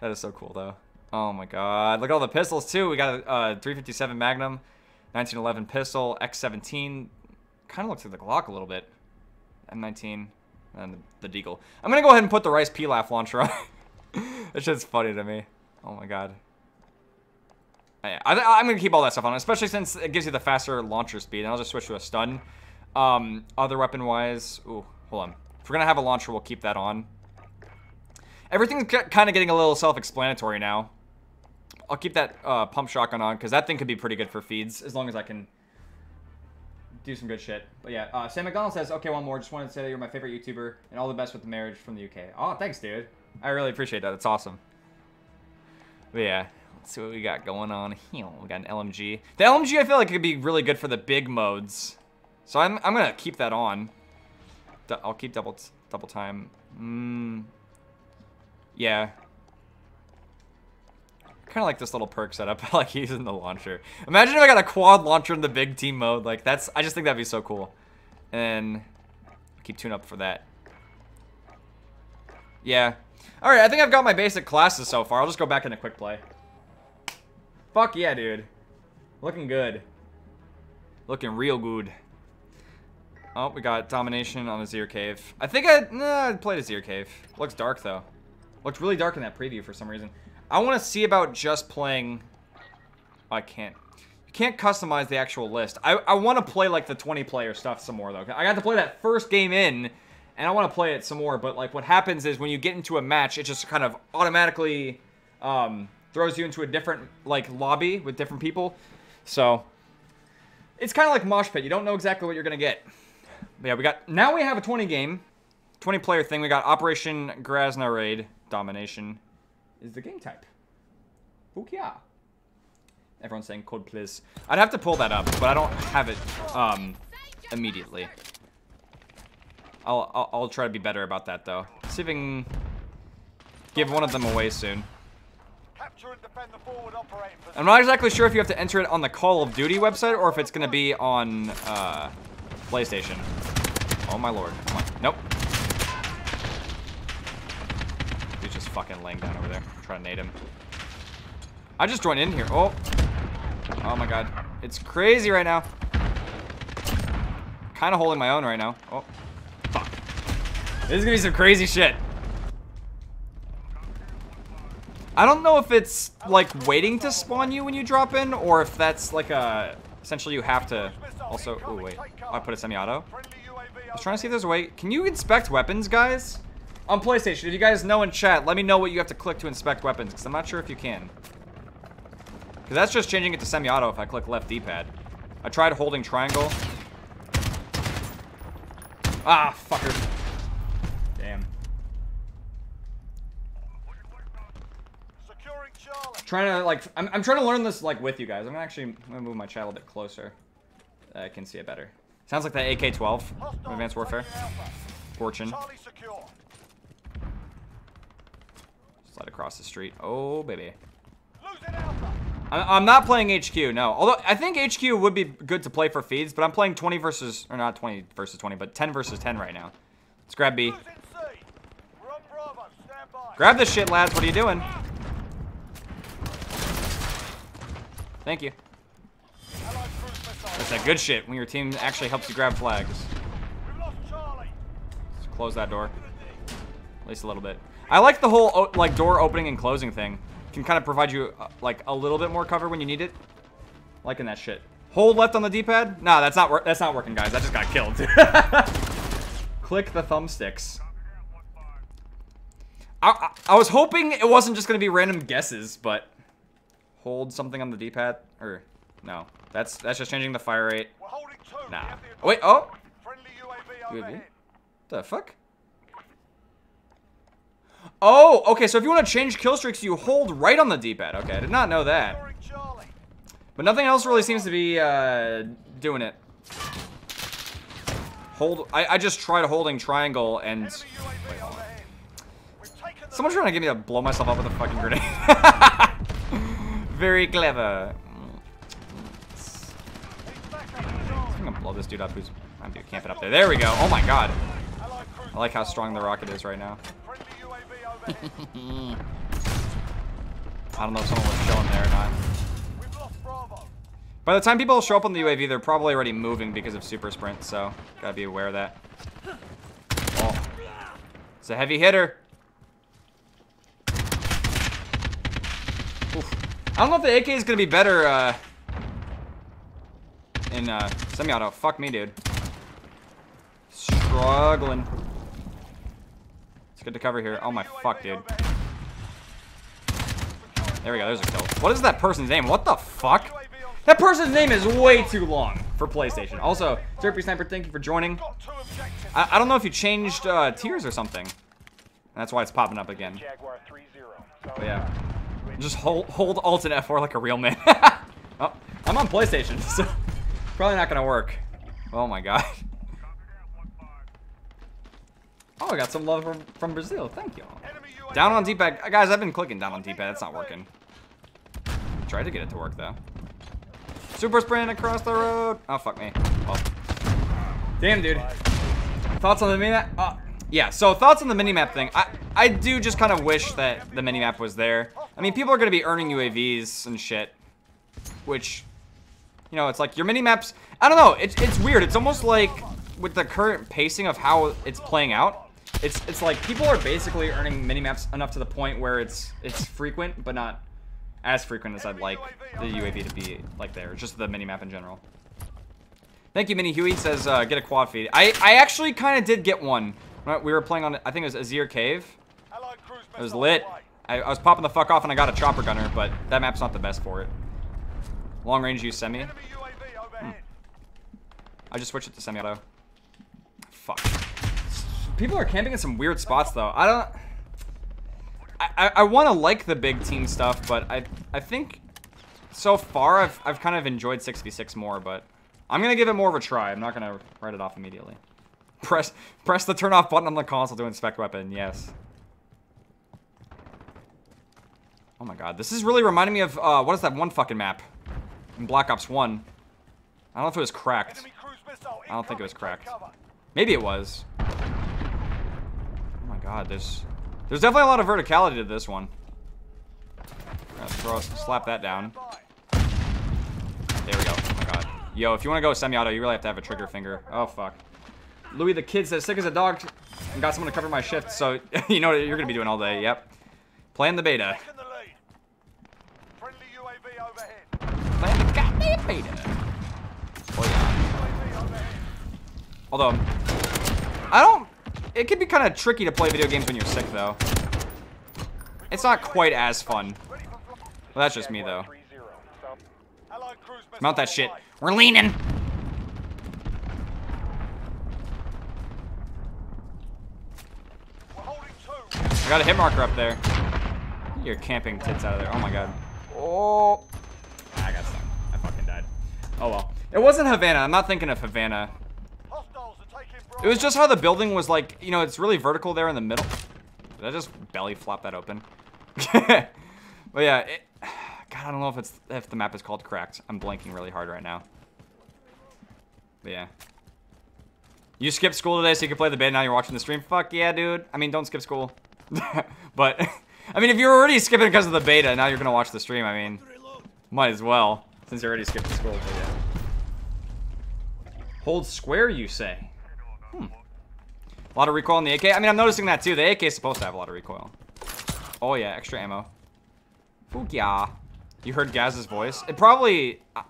[SPEAKER 1] That is so cool, though. Oh my god. Look at all the pistols, too. We got a uh, 357 Magnum, 1911 pistol, X17. Kind of looks like the Glock a little bit. M19, and the, the Deagle. I'm going to go ahead and put the Rice Pilaf launcher on. It's just funny to me. Oh my god. I, am going to keep all that stuff on, especially since it gives you the faster launcher speed. And I'll just switch to a stun. Um, other weapon-wise... Ooh, hold on. If we're to have a launcher, we'll keep that on. Everything's kind of getting a little self-explanatory now. I'll keep that uh, pump shotgun on, because that thing could be pretty good for feeds, as long as I can do some good shit. But yeah, uh, Sam McDonald says, okay, one more. Just wanted to say that you're my favorite YouTuber, and all the best with the marriage from the UK. Oh, thanks, dude. I really appreciate that. It's awesome. But yeah, let's see what we got going on here. We got an LMG. The LMG, I feel like it could be really good for the big modes. So I'm, I'm going to keep that on. I'll keep double double time. Mm, yeah. Kind of like this little perk setup. Like using the launcher. Imagine if I got a quad launcher in the big team mode. Like, that's... I just think that'd be so cool. And keep tune up for that. Yeah. Alright, I think I've got my basic classes so far. I'll just go back into quick play. Fuck yeah, dude. Looking good. Looking real good. Oh, we got Domination on the Azhir Cave. I think I, nah, I played Azhir Cave. Looks dark, though. Looked really dark in that preview for some reason. I want to see about just playing... Oh, I can't. You can't customize the actual list. I, I want to play, like, the 20-player stuff some more, though. I got to play that first game in and I want to play it some more. But like, what happens is when you get into a match, it just kind of automatically um, throws you into a different like lobby with different people. So it's kind of like mosh pit. You don't know exactly what you're gonna get. But yeah, we got now we have a 20 game, 20 player thing. We got Operation Grazna Raid Domination is the game type. Fuck yeah. Everyone's saying code please. I'd have to pull that up, but I don't have it um immediately. I'll, I'll I'll try to be better about that though. See if I can give one of them away soon.
[SPEAKER 2] And the forward operating position.
[SPEAKER 1] I'm not exactly sure if you have to enter it on the Call of Duty website or if it's gonna be on uh, PlayStation. Oh my lord. Come on. Nope. He's just fucking laying down over there. Trying to nade him. I just joined in here. Oh. Oh my god. It's crazy right now. Kind of holding my own right now. Oh. Fuck. This is gonna be some crazy shit. I don't know if it's like waiting to spawn you when you drop in, or if that's like a essentially you have to. Also, oh wait, oh, I put a semi-auto. I was trying to see if there's a way. Can you inspect weapons, guys? On PlayStation, if you guys know in chat, let me know what you have to click to inspect weapons, because I'm not sure if you can. Because that's just changing it to semi-auto if I click left D-pad. I tried holding triangle. Ah, fucker. Damn. Trying to like I'm, I'm trying to learn this like with you guys. I'm gonna actually I'm gonna move my chat a little bit closer. I can see it better. Sounds like the AK-12 from Advanced Warfare. Fortune. Slide across the street. Oh baby. I'm, not playing HQ. No. Although I think HQ would be good to play for feeds, but I'm playing 20 versus or not 20 versus 20, but 10 versus 10 right now. Let's grab B.
[SPEAKER 2] Losing C. We're on Bravo. Stand by.
[SPEAKER 1] Grab this shit, lads. What are you doing? Ah. Thank you. That's that good shit when your team actually helps you grab flags. Close that door. At least a little bit. I like the whole like door opening and closing thing. Can kind of provide you uh, like a little bit more cover when you need it. Liking that shit. Hold left on the D-pad. Nah, that's not that's not working, guys. I just got killed. Click the thumbsticks. I, I I was hoping it wasn't just gonna be random guesses, but hold something on the D-pad or no. That's that's just changing the fire rate.
[SPEAKER 2] We're holding two.
[SPEAKER 1] Nah. Oh, wait. Oh.
[SPEAKER 2] Friendly UAV
[SPEAKER 1] UAV? The fuck? Oh, okay, so if you want to change kill streaks, you hold right on the D-pad. Okay, I did not know that. But nothing else really seems to be uh, doing it. Hold. I, I just tried holding triangle and
[SPEAKER 2] Enemy UAV overhead. We've taken the
[SPEAKER 1] someone's trying to get me to blow myself up with a fucking grenade. Very clever.
[SPEAKER 2] He's back up in Charlie.
[SPEAKER 1] I'm gonna blow this dude up who's I'm camping up there. There we go. Oh my god. I like how strong the rocket is right now. I don't know if someone was chilling there or not. By the time people show up on the UAV, they're probably already moving because of super sprint, so gotta be aware of that. Oh. It's a heavy hitter. Oof. I don't know if the AK is gonna be better uh, in uh, semi-auto. Fuck me, dude. Struggling. It's good to cover here. Oh my fuck, dude. There we go. There's a kill. What is that person's name? What the fuck? That person's name is way too long for PlayStation. Also, Derpy Sniper, thank you for joining. I, I don't know if you changed uh, tiers or something. That's why it's popping up again.
[SPEAKER 2] Jaguar 3-0.
[SPEAKER 1] But yeah. Just hold, hold Alt and F4 like a real man. oh, I'm on PlayStation, so probably not gonna work. Oh my god. Oh, I got some love from, from Brazil. Thank you. Down on D-pad. Guys, I've been clicking down on D-pad. It's not working. Tried to get it to work, though. Super sprint across the road. Oh, fuck me. Well. Damn, dude. Thoughts on the minimap? Uh, yeah, so thoughts on the minimap thing. I, I do just kind of wish that the minimap was there. I mean, people are going to be earning UAVs and shit. Which, you know, it's like your mini maps. I don't know. It's, it's weird. It's almost like with the current pacing of how it's playing out, it's it's like people are basically earning mini maps enough to the point where it's it's frequent, but not as frequent as I'd like the UAV to be like there. Just the mini map in general. Thank you, Mini Huey says uh, get a quad feed. I I actually kind of did get one. We were playing on I think it was Azhir Cave. It was lit. I, I was popping the fuck off and I got a chopper gunner, but that map's not the best for it. Long range use semi.
[SPEAKER 2] Overhead.
[SPEAKER 1] I just switched it to semi-auto. fuck. People are camping in some weird spots though. I don't. I I, I want to like the big team stuff, but I I think so far I've I've kind of enjoyed 6v6 more, but I'm gonna give it more of a try. I'm not gonna write it off immediately. Press press the turn off button on the console to inspect weapon. Yes. Oh my god, this is really reminding me of uh, what is that one fucking map in Black Ops 1? I don't know if it was cracked.
[SPEAKER 2] Enemy cruise missile
[SPEAKER 1] I don't think it was cracked. Maybe it was. Oh my god, there's there's definitely a lot of verticality to this one. Throw slap that down. There we go. Oh my god. Yo, if you want to go semi-auto, you really have to have a trigger finger. Oh fuck. Louis the kid says sick as a dog and got someone to cover my shift, so you know what you're gonna be doing all day. Yep. Playing the beta.
[SPEAKER 2] by. Taking the lead. Friendly UAV overhead.
[SPEAKER 1] Beta. Oh yeah. Although, um, I don't. It can be kind of tricky to play video games when you're sick, though. It's not quite as fun. Well, that's just me, though. Mount that shit. We're leaning. I got a hit marker up there. You're camping tits out of there. Oh my god. Oh. I got stung. Oh well. It wasn't Havana. I'm not thinking of Havana. It was just how the building was like, you know, it's really vertical there in the middle. Did I just belly flop that open? but yeah, it, God, I don't know if it's if the map is called cracked. I'm blanking really hard right now. But yeah. You skipped school today so you could play the beta now you're watching the stream? Fuck yeah, dude. I mean, don't skip school. but, I mean, if you're already skipping because of the beta, now you're going to watch the stream, I mean, might as well, since you're already skipped school. But yeah. Hold square, you say? Hmm. A lot of recoil in the AK. I mean, I'm noticing that too. The AK is supposed to have a lot of recoil. Oh yeah, extra ammo. Fuck yeah. You heard Gaz's voice? It probably... uh,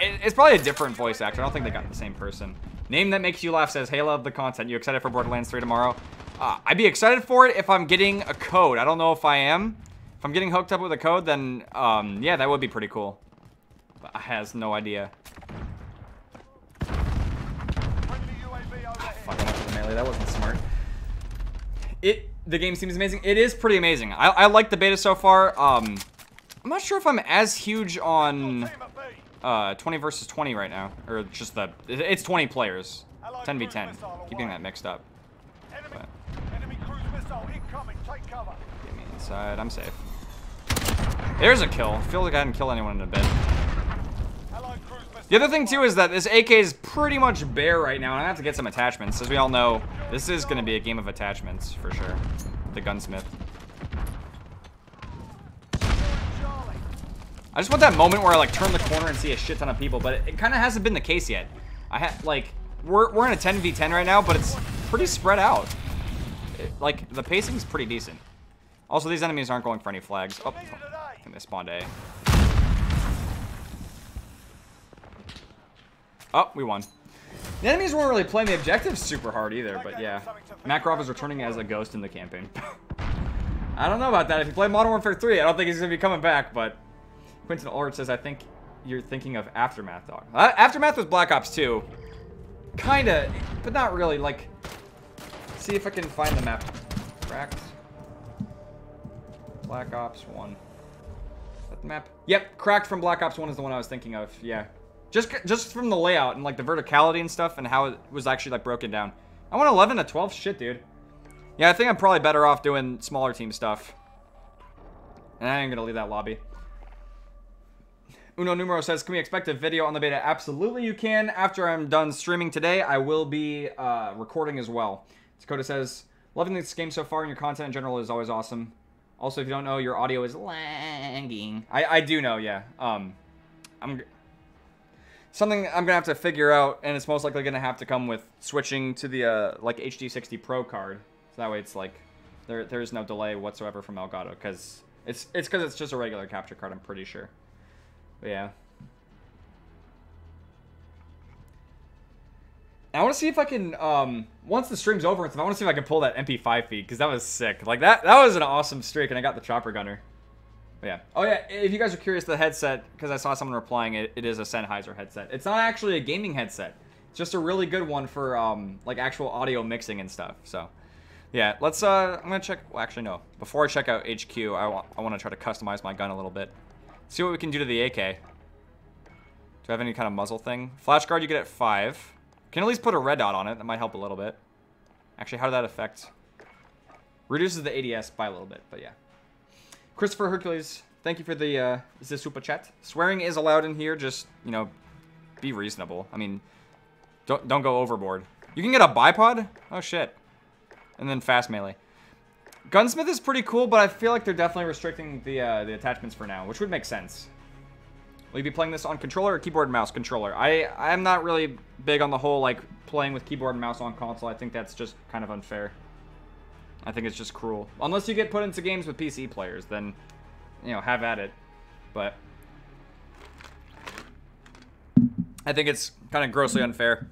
[SPEAKER 1] it- it's probably a different voice actor. I don't think they got the same person. Name that makes you laugh says, Hey, love the content. You excited for Borderlands 3 tomorrow? Uh, I'd be excited for it if I'm getting a code. I don't know if I am. If I'm getting hooked up with a code, then, um, yeah, that would be pretty cool. But I has no idea.
[SPEAKER 2] Friendly UAV overhead.
[SPEAKER 1] Fuck, I went for the melee. That wasn't smart. It the game seems amazing. It is pretty amazing. I, I like the beta so far. Um, I'm not sure if I'm as huge on
[SPEAKER 2] Team at B.
[SPEAKER 1] uh 20 versus 20 right now, or just the it's 20 players, 10 v 10. Keeping that mixed up. But
[SPEAKER 2] enemy cruise missile incoming. Take cover.
[SPEAKER 1] get me inside. I'm safe. There's a kill. Feel like I didn't kill anyone in a bit. The other thing too is that this AK is pretty much bare right now, and I have to get some attachments. As we all know, this is going to be a game of attachments for sure. The gunsmith. I just want that moment where I like turn the corner and see a shit ton of people, but it, it kind of hasn't been the case yet. I had like we're we're in a 10v10 right now, but it's pretty spread out. It- like the pacing's pretty decent. Also, these enemies aren't going for any flags. Oh, think they spawned A. Oh, we won. The enemies weren't really playing the objectives super hard either, but yeah. Makarov is returning as a ghost in the campaign. I don't know about that. If you play Modern Warfare 3, I don't think he's going to be coming back, but Quentin Ulrich says, I think you're thinking of Aftermath, dog. Uh, Aftermath was Black Ops 2. Kinda, but not really. Like, see if I can find the map. Cracked. Black Ops 1. Is that the map? Yep, Cracked from Black Ops 1 is the one I was thinking of. Yeah. Just just from the layout and like the verticality and stuff and how it was actually like broken down. I want 11 to 12 shit, dude. Yeah, I think I'm probably better off doing smaller team stuff. And I am gonna leave that lobby. Uno Numero says, can we expect a video on the beta? Absolutely you can. After I'm done streaming today, I will be uh, recording as well. Dakota says, loving this game so far and your content in general is always awesome. Also, if you don't know, your audio is lagging. I, I do know, yeah. Um, I'm something I'm gonna have to figure out, and it's most likely gonna have to come with switching to the uh, like HD60 Pro card. So that way, it's like there there is no delay whatsoever from Elgato because it's it's because it's just a regular capture card. I'm pretty sure. But yeah. I want to see if I can, um, once the stream's over, I want to see if I can pull that MP5 feed, because that was sick. Like, that that was an awesome streak, and I got the chopper gunner. Yeah. Oh, yeah, if you guys are curious, the headset, because I saw someone replying, it, it is a Sennheiser headset. It's not actually a gaming headset. It's just a really good one for um, like actual audio mixing and stuff. So, yeah, let's. Uh, I'm gonna check. Well, actually, no. Before I check out HQ, I want I want to try to customize my gun a little bit. See what we can do to the AK. Do I have any kind of muzzle thing? Flash guard you get at five. Can at least put a red dot on it. That might help a little bit. Actually, how did that affect? Reduces the ADS by a little bit, but yeah. Christopher Hercules, thank you for the uh, the super chat. Swearing is allowed in here. Just you know, be reasonable. I mean, don't don't go overboard. You can get a bipod. Oh shit. And then fast melee. Gunsmith is pretty cool, but I feel like they're definitely restricting the uh, the attachments for now, which would make sense. Will you be playing this on controller or keyboard and mouse? Controller. I I'm not really big on the whole like playing with keyboard and mouse on console. I think that's just kind of unfair. I think it's just cruel. Unless you get put into games with PC players, then you know have at it. But I think it's kind of grossly unfair.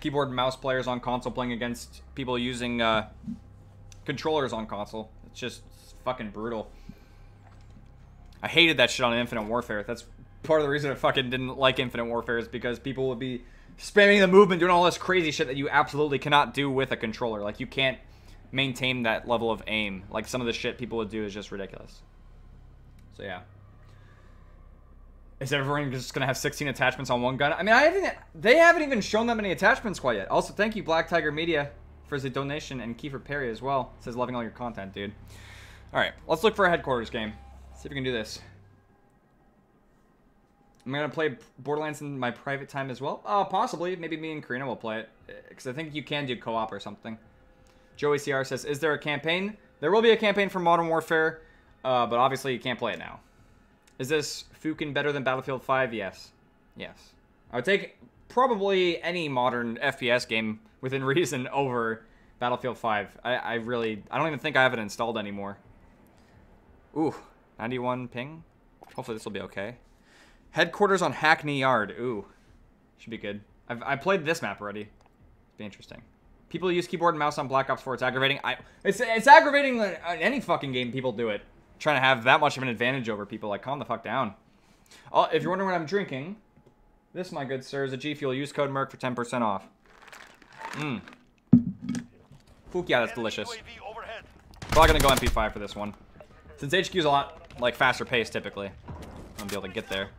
[SPEAKER 1] Keyboard and mouse players on console playing against people using uh, controllers on console. It's just fucking brutal. I hated that shit on Infinite Warfare. That's part of the reason I fucking didn't like Infinite Warfare is because people would be spamming the movement, doing all this crazy shit that you absolutely cannot do with a controller. Like you can't maintain that level of aim. Like some of the shit people would do is just ridiculous. So yeah. Is everyone just gonna have 16 attachments on one gun? I mean, I haven't. They haven't even shown that many attachments quite yet. Also, thank you Black Tiger Media for the donation and Kiefer Perry as well. Says loving all your content, dude. All right, let's look for a headquarters game. See if we can do this. I'm gonna play Borderlands in my private time as well. Uh, possibly. Maybe me and Karina will play it because I think you can do co-op or something. Joey CR says, "Is there a campaign? There will be a campaign for Modern Warfare, uh, but obviously you can't play it now." Is this Fukin better than Battlefield 5? Yes. Yes. I would take probably any modern FPS game within reason over Battlefield 5. I, I really, I don't even think I have it installed anymore. Ooh, 91 ping. Hopefully this will be okay. Headquarters on Hackney Yard. Ooh, should be good. I've I played this map already. It'll be interesting. People use keyboard and mouse on Black Ops 4. It's aggravating. I it's it's aggravating on uh, any fucking game people do it. Trying to have that much of an advantage over people. Like, calm the fuck down. Oh, if you're wondering what I'm drinking, this, my good sir, is a G Fuel. Use code Merk for 10% off. Mmm. Fuck yeah, that's delicious. Probably gonna go MP5 for this one. Since HQ is a lot, like, faster paced, typically. I'm gonna be able to get there.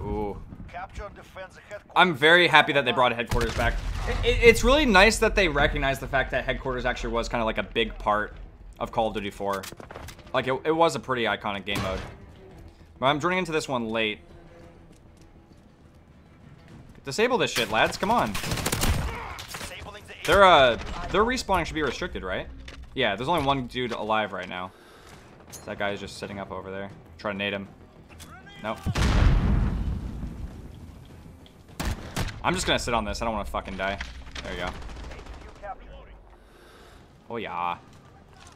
[SPEAKER 1] Ooh. I'm very happy that they brought headquarters back. It, it, it's really nice that they recognize the fact that headquarters actually was kind of like a big part of Call of Duty 4. Like, it, it was a pretty iconic game mode. But I'm joining into this one late. Disable this shit, lads. Come on. Their, uh, their respawning should be restricted, right? Yeah, there's only one dude alive right now. That guy is just sitting up over there. Try to nade him. Nope. I'm just gonna sit on this. I don't want to fucking die. There you go. Oh yeah.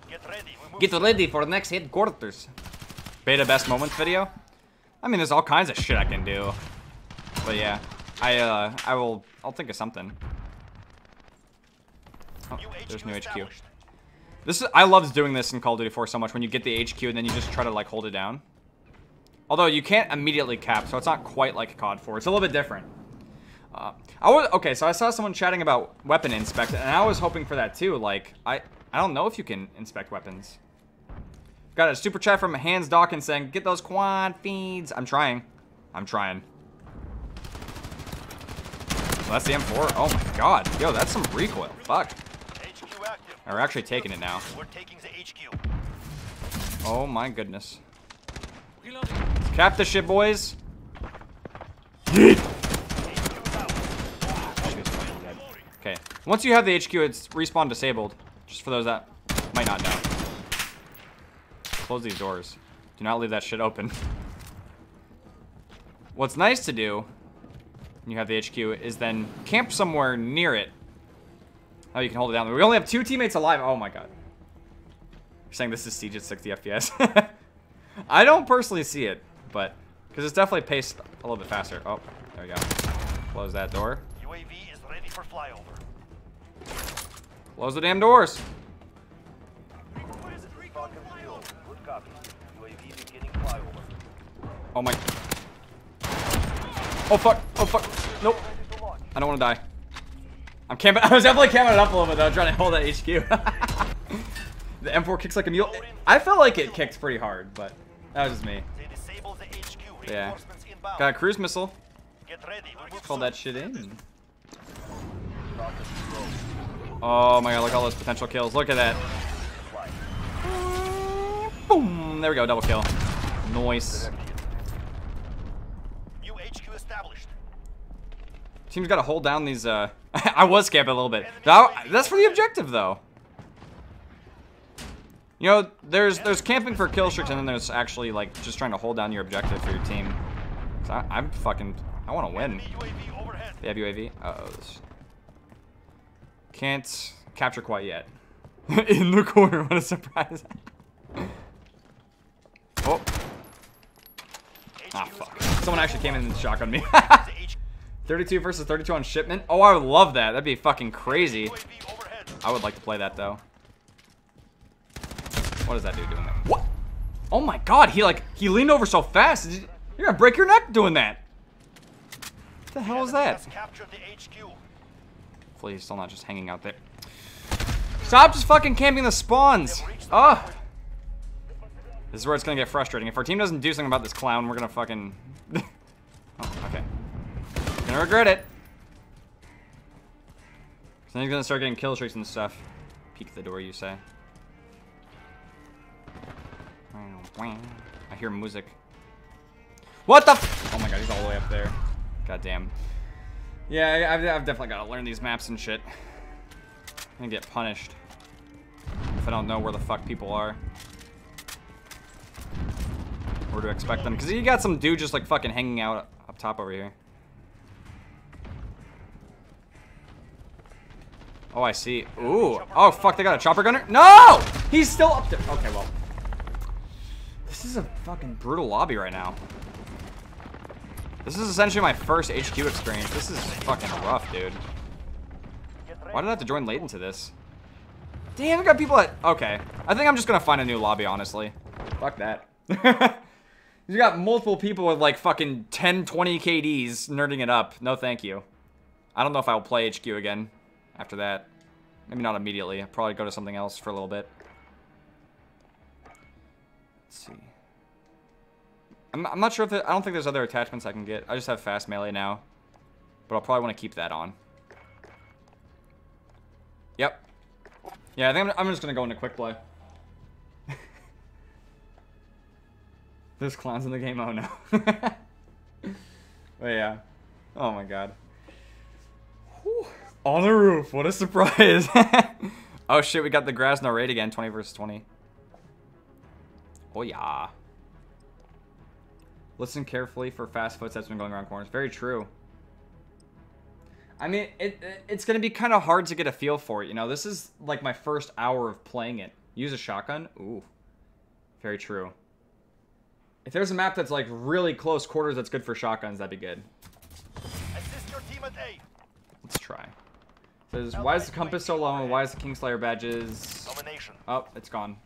[SPEAKER 2] Get ready.
[SPEAKER 1] Get ready for the next headquarters. Beta best moments video. I mean, there's all kinds of shit I can do. But yeah, I uh, I will. I'll think of something. Oh, there's new HQ. This is. I love doing this in Call of Duty 4 so much. When you get the HQ and then you just try to like hold it down. Although you can't immediately cap, so it's not quite like COD 4. It's a little bit different. Uh, I was okay. So I saw someone chatting about weapon inspect, and I was hoping for that too. Like I, I don't know if you can inspect weapons. Got a super chat from Hans Dawkins saying, "Get those quad feeds." I'm trying. I'm trying. Well, that's the M4. Oh my god, yo, that's some recoil. Fuck.
[SPEAKER 2] HQ.
[SPEAKER 1] We're actually taking it now.
[SPEAKER 2] We're taking the HQ.
[SPEAKER 1] Oh my goodness. Cap the shit, boys. Okay. Once you have the HQ, it's respawn disabled. Just for those that might not know. Close these doors. Do not leave that shit open. What's nice to do when you have the HQ is then camp somewhere near it. Oh, you can hold it down. We only have two teammates alive. Oh my god. You're saying this is Siege at 60 FPS? I don't personally see it, but because it's definitely paced a little bit faster. Oh, there we go. Close that door.
[SPEAKER 2] UAV is ready for flyover.
[SPEAKER 1] Close the damn doors. Oh my. Oh fuck. Oh fuck. Nope. I don't want to die. I'm camping. I was definitely camping it up a little bit though, trying to hold that HQ. the M4 kicks like a mule. I felt like it kicked pretty hard, but that was just me. Yeah. Got a cruise missile.
[SPEAKER 2] Ready.
[SPEAKER 1] Call that shit in. Oh my god, look at all those potential kills. Look at that. Boom! There we go, double kill. Nice.
[SPEAKER 2] New HQ established.
[SPEAKER 1] Team's got to hold down these, uh... I was camping a little bit. That- that's for the objective, though. You know, there's there's camping for kill streaks, and then there's actually, like, just trying to hold down your objective for your team. I, I'm fucking... I want to win.
[SPEAKER 2] Enemy UAV overhead.
[SPEAKER 1] They have UAV? Uh-oh. Can't capture quite yet. In the corner, what a surprise. oh. Ah, fuck. Someone actually came in and shotgun me. 32 versus 32 on shipment? Oh, I would love that. That'd be fucking crazy. I would like to play that, though. What is that dude doing there? What? Oh my god, he like, he leaned over so fast. You- You're gonna break your neck doing that. What the hell is that?
[SPEAKER 2] has captured the HQ.
[SPEAKER 1] Hopefully he's still not just hanging out there. Stop just fucking camping the spawns. Oh. This is where it's gonna get frustrating. If our team doesn't do something about this clown, we're gonna fucking... oh, okay. Gonna regret it. then he's gonna start getting kill streaks and stuff. Peek the door, you say. I hear music. What the Oh my god, he's all the way up there. God damn. Yeah, I've, I've definitely got to learn these maps and shit. I'm gonna get punished if I don't know where the fuck people are. Where to expect them. Because you got some dude just like fucking hanging out up top over here. Oh, I see. Ooh. Oh, fuck, they got a chopper gunner? No! He's still up there. Okay, well. This is a fucking brutal lobby right now. This is essentially my first HQ experience. This is fucking rough, dude. Why did I have to join late into this? Damn, we got people at... Okay. I think I'm just gonna find a new lobby, honestly. Fuck that. you got multiple people with like fucking 10, 20 KDs nerding it up. No thank you. I don't know if I will play HQ again after that. Maybe not immediately. I'll probably go to something else for a little bit. Let's see. I'm, I'm not sure if... It, I don't think there's other attachments I can get. I just have fast melee now. But I'll probably want to keep that on. Yep. Yeah, I think I'm, I'm just gonna go into quick play. There's clowns in the game. Oh no. but yeah. Oh my god. Whew. On the roof. What a surprise. oh shit, we got the Grazna Raid again. 20 versus 20. Oh yeah. Listen carefully for fast footsteps when going around corners. Very true. I mean, it, it it's gonna be kind of hard to get a feel for it. You know, this is like my first hour of playing it. Use a shotgun. Ooh, very true. If there's a map that's like really close quarters that's good for shotguns, that'd be good.
[SPEAKER 2] Assist your team at A.
[SPEAKER 1] Let's try. Says, why is the compass so low? and Why is the Kingslayer badges?
[SPEAKER 2] Domination.
[SPEAKER 1] Oh, it's gone.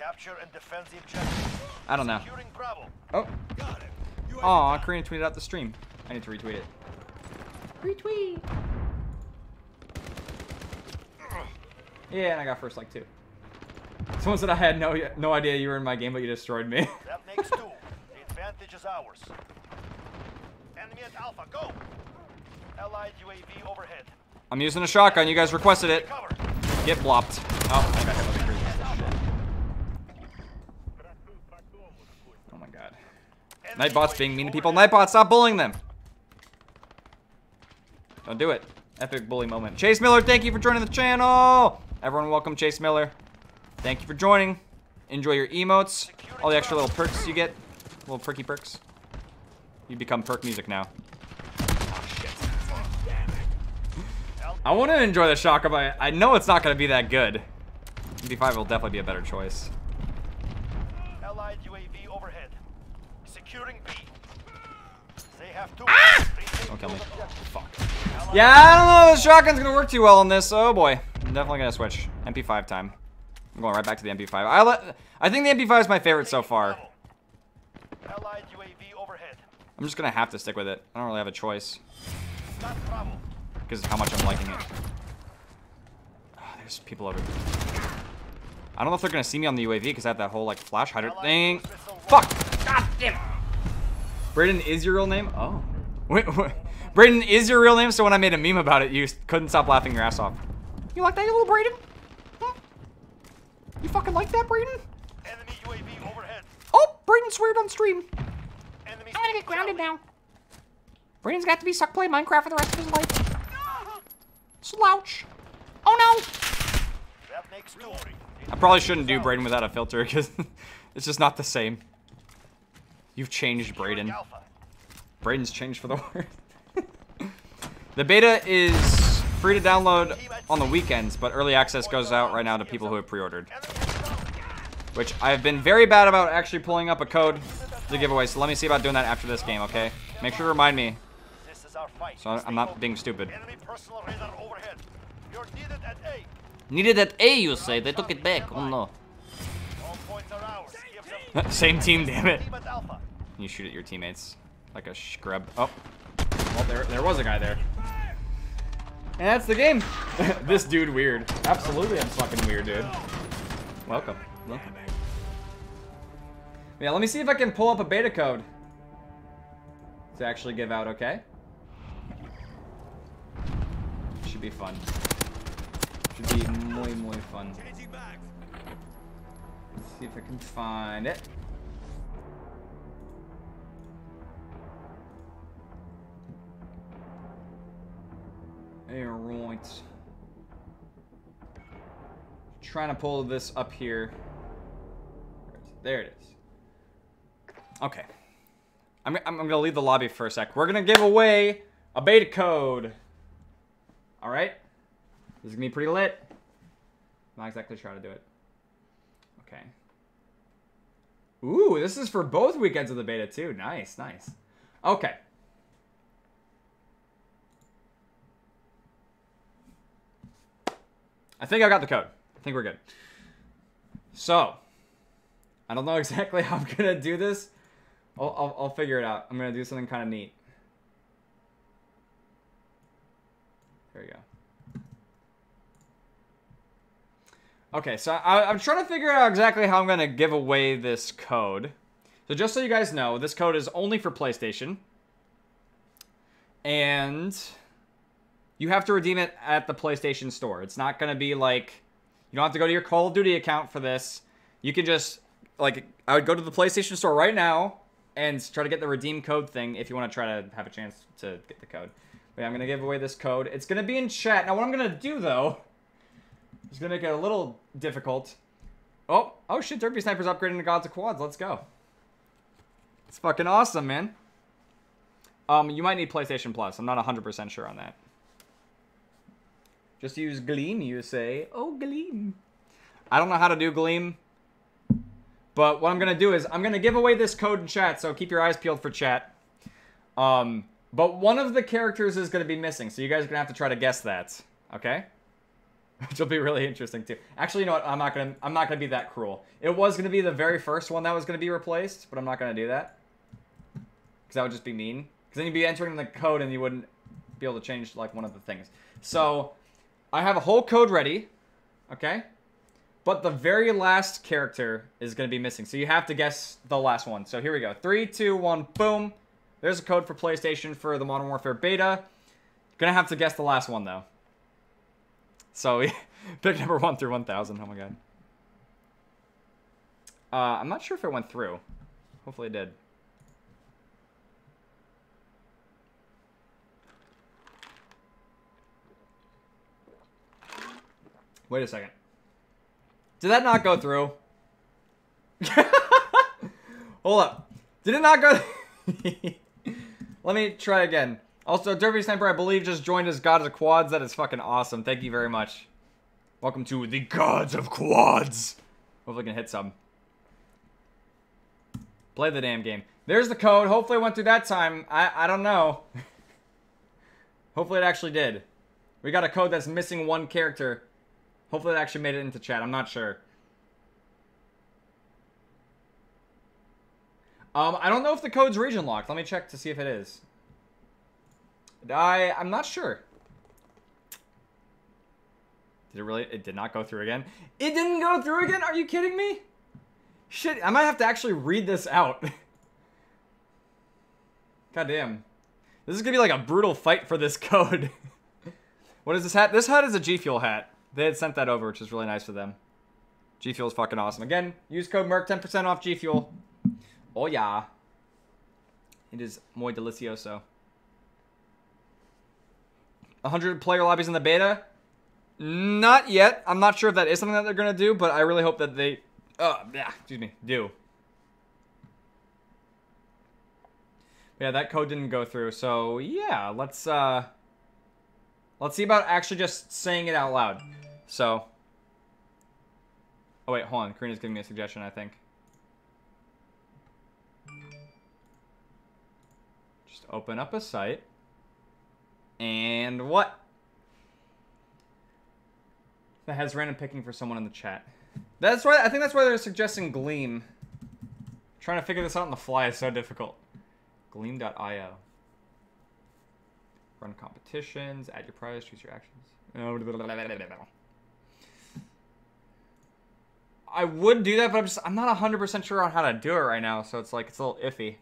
[SPEAKER 2] Capture and defend the objective.
[SPEAKER 1] I don't know.
[SPEAKER 2] Securing Bravo.
[SPEAKER 1] Oh, aw, Karina tweeted out the stream. I need to retweet it. Retweet. Yeah, and I got first like two. Someone said I had no no idea you were in my game, but you destroyed me.
[SPEAKER 2] That makes two. the advantage is ours. Enemy at Alpha, go! Allied UAV overhead.
[SPEAKER 1] I'm using a shotgun. You guys requested it. Get blopped. Oh, I got hit by the cruise missile. Shit. Oh my god.
[SPEAKER 2] Enemy
[SPEAKER 1] Nightbot's being mean to people. Nightbot, stop bullying them. Don't do it. Epic bully moment. Chase Miller, thank you for joining the channel. Everyone, welcome Chase Miller. Thank you for joining. Enjoy your emotes. All the extra little perks you get. Little perky perks. You become perk music now. I want to enjoy the shotgun, but I know it's not going to be that good. MP5 will definitely be a better choice.
[SPEAKER 2] Allied UAV overhead. Securing B. They have two.
[SPEAKER 1] Don't kill me. Fuck. Yeah, I don't know. The shotgun's gonna work too well on this. Oh boy, I'm definitely gonna switch. MP5 time. I'm going right back to the MP5. I let. I think the MP5 is my favorite so far.
[SPEAKER 2] Allied UAV overhead.
[SPEAKER 1] I'm just gonna have to stick with it. I don't really have a choice. Because of how much I'm liking it. Ah, there's people over there. I don't know if they're gonna see me on the UAV because I have that whole like flash hider thing. Fuck! God damn it! Brayden is your real name? Oh. Wait, wait. Brayden is your real name, so when I made a meme about it, you couldn't stop laughing your ass off. You like that, you little Brayden? Huh? You fucking like that, Brayden?
[SPEAKER 2] Enemy UAV overhead.
[SPEAKER 1] Oh, Brayden sweared on stream.
[SPEAKER 2] Enemy
[SPEAKER 3] I'm gonna get grounded now.
[SPEAKER 1] Brayden's got to be stuck playing Minecraft for the rest of his life. Slouch. Oh no!
[SPEAKER 2] That makes.
[SPEAKER 1] I probably shouldn't do Brayden without a filter because it's just not the same. You've changed,
[SPEAKER 2] Securing
[SPEAKER 1] Brayden. Brayden's changed for the worse. the beta is free to download on the weekends, but early access goes out right now to people who have pre-ordered. Which I've been very bad about actually pulling up a code to giveaway, so let me see about doing that after this game, okay? Make sure to remind me,
[SPEAKER 2] This is our fight.
[SPEAKER 1] so I'm not being stupid.
[SPEAKER 2] Enemy personal radar overhead. You're needed at A.
[SPEAKER 3] Needed at A, you say? They took it back. Oh no.
[SPEAKER 1] Same team, damn it.
[SPEAKER 2] team at Alpha.
[SPEAKER 1] You shoot at your teammates like a scrub. Oh, well, there, there was a guy there. And that's the game. this dude weird. Absolutely, I'm fucking weird, dude. Welcome. Welcome. Yeah, let me see if I can pull up a beta code to actually give out. Okay. Should be fun. Should be muy muy fun. See if I can find it. Alright. Trying to pull this up here. There it is. Okay. I'm, I'm, I'm gonna leave the lobby for a sec. We're gonna give away a beta code. Alright? This is gonna be pretty lit. Not exactly sure how to do it. Okay. Ooh, this is for both weekends of the beta too. Nice, nice. Okay. I think I got the code. I think we're good. So, I don't know exactly how I'm gonna do this. I'll, I'll, I'll figure it out. I'm gonna do something kind of neat. There we go. Okay, so I, I'm trying to figure out exactly how I'm gonna give away this code. So just so you guys know, this code is only for PlayStation. And you have to redeem it at the PlayStation Store. It's not going to be like you don't have to go to your Call of Duty account for this. You can just like I would go to the PlayStation Store right now and try to get the redeem code thing if you want to try to have a chance to get the code. But yeah, I'm going to give away this code. It's going to be in chat. Now what I'm going to do though going to make it a little difficult. Oh, oh shit, Derpy Sniper's upgrading to Gods of Quads. Let's go. It's fucking awesome, man. Um, you might need PlayStation Plus. I'm not 100% sure on that. Just use Gleam, you say. Oh, Gleam. I don't know how to do Gleam. But what I'm going to do is I'm going to give away this code in chat, so keep your eyes peeled for chat. Um, but one of the characters is going to be missing, so you guys are going to have to try to guess that. Okay? Which will be really interesting too. Actually, you know what? I'm not to I'm not to be that cruel. It was to be the very first one that was to be replaced, but I'm not to do that. Cuz that would just be mean. Cuz then you'd be entering the code and you wouldn't be able to change like one of the things. So, I have a whole code ready, okay? But the very last character is to be missing. So you have to guess the last one. So here we go. Three, two, one, boom. There's a code for PlayStation for the Modern Warfare beta. Gonna have to guess the last one though. So we pick number one through 1,000. Oh my god. Uh, I'm not sure if it went through. Hopefully it did. Wait a second. Did that not go through? Hold up. Did it not go? Let me try again. Also, Derby Sniper, I believe, just joined as Gods of Quads. That is fucking awesome. Thank you very much. Welcome to the Gods of Quads. Hopefully, I can hit some. Play the damn game. There's the code. Hopefully, it went through that time. I I don't know. Hopefully, it actually did. We got a code that's missing one character. Hopefully, it actually made it into chat. I'm not sure. Um, I don't know if the code's region locked. Let me check to see if it is. I I'm not sure. Did it really? It did not go through again. It didn't go through again. Are you kidding me? Shit, I might have to actually read this out. God damn. This is gonna be like a brutal fight for this code. what is this hat? This hat is a G Fuel hat. They had sent that over, which is really nice for them. G Fuel is fucking awesome. Again, use code Merk 10% off G Fuel. Oh yeah. It is muy delicioso. 100 player lobbies in the beta? Not yet. I'm not sure if that is something that they're going to do, but I really hope that they, uh, excuse me, do. Yeah, that code didn't go through. So, yeah, let's, uh, let's see about actually just saying it out loud. So, oh wait, hold on. Karina's giving me a suggestion, I think. Just open up a site. And what? That has random picking for someone in the chat. That's why I think that's why they're suggesting Gleam. Trying to figure this out on the fly is so difficult. Gleam.io. Run competitions, add your prize, choose your actions. I would do that, but I'm just I'm not 100% sure on how to do it right now, so it's like it's a little iffy.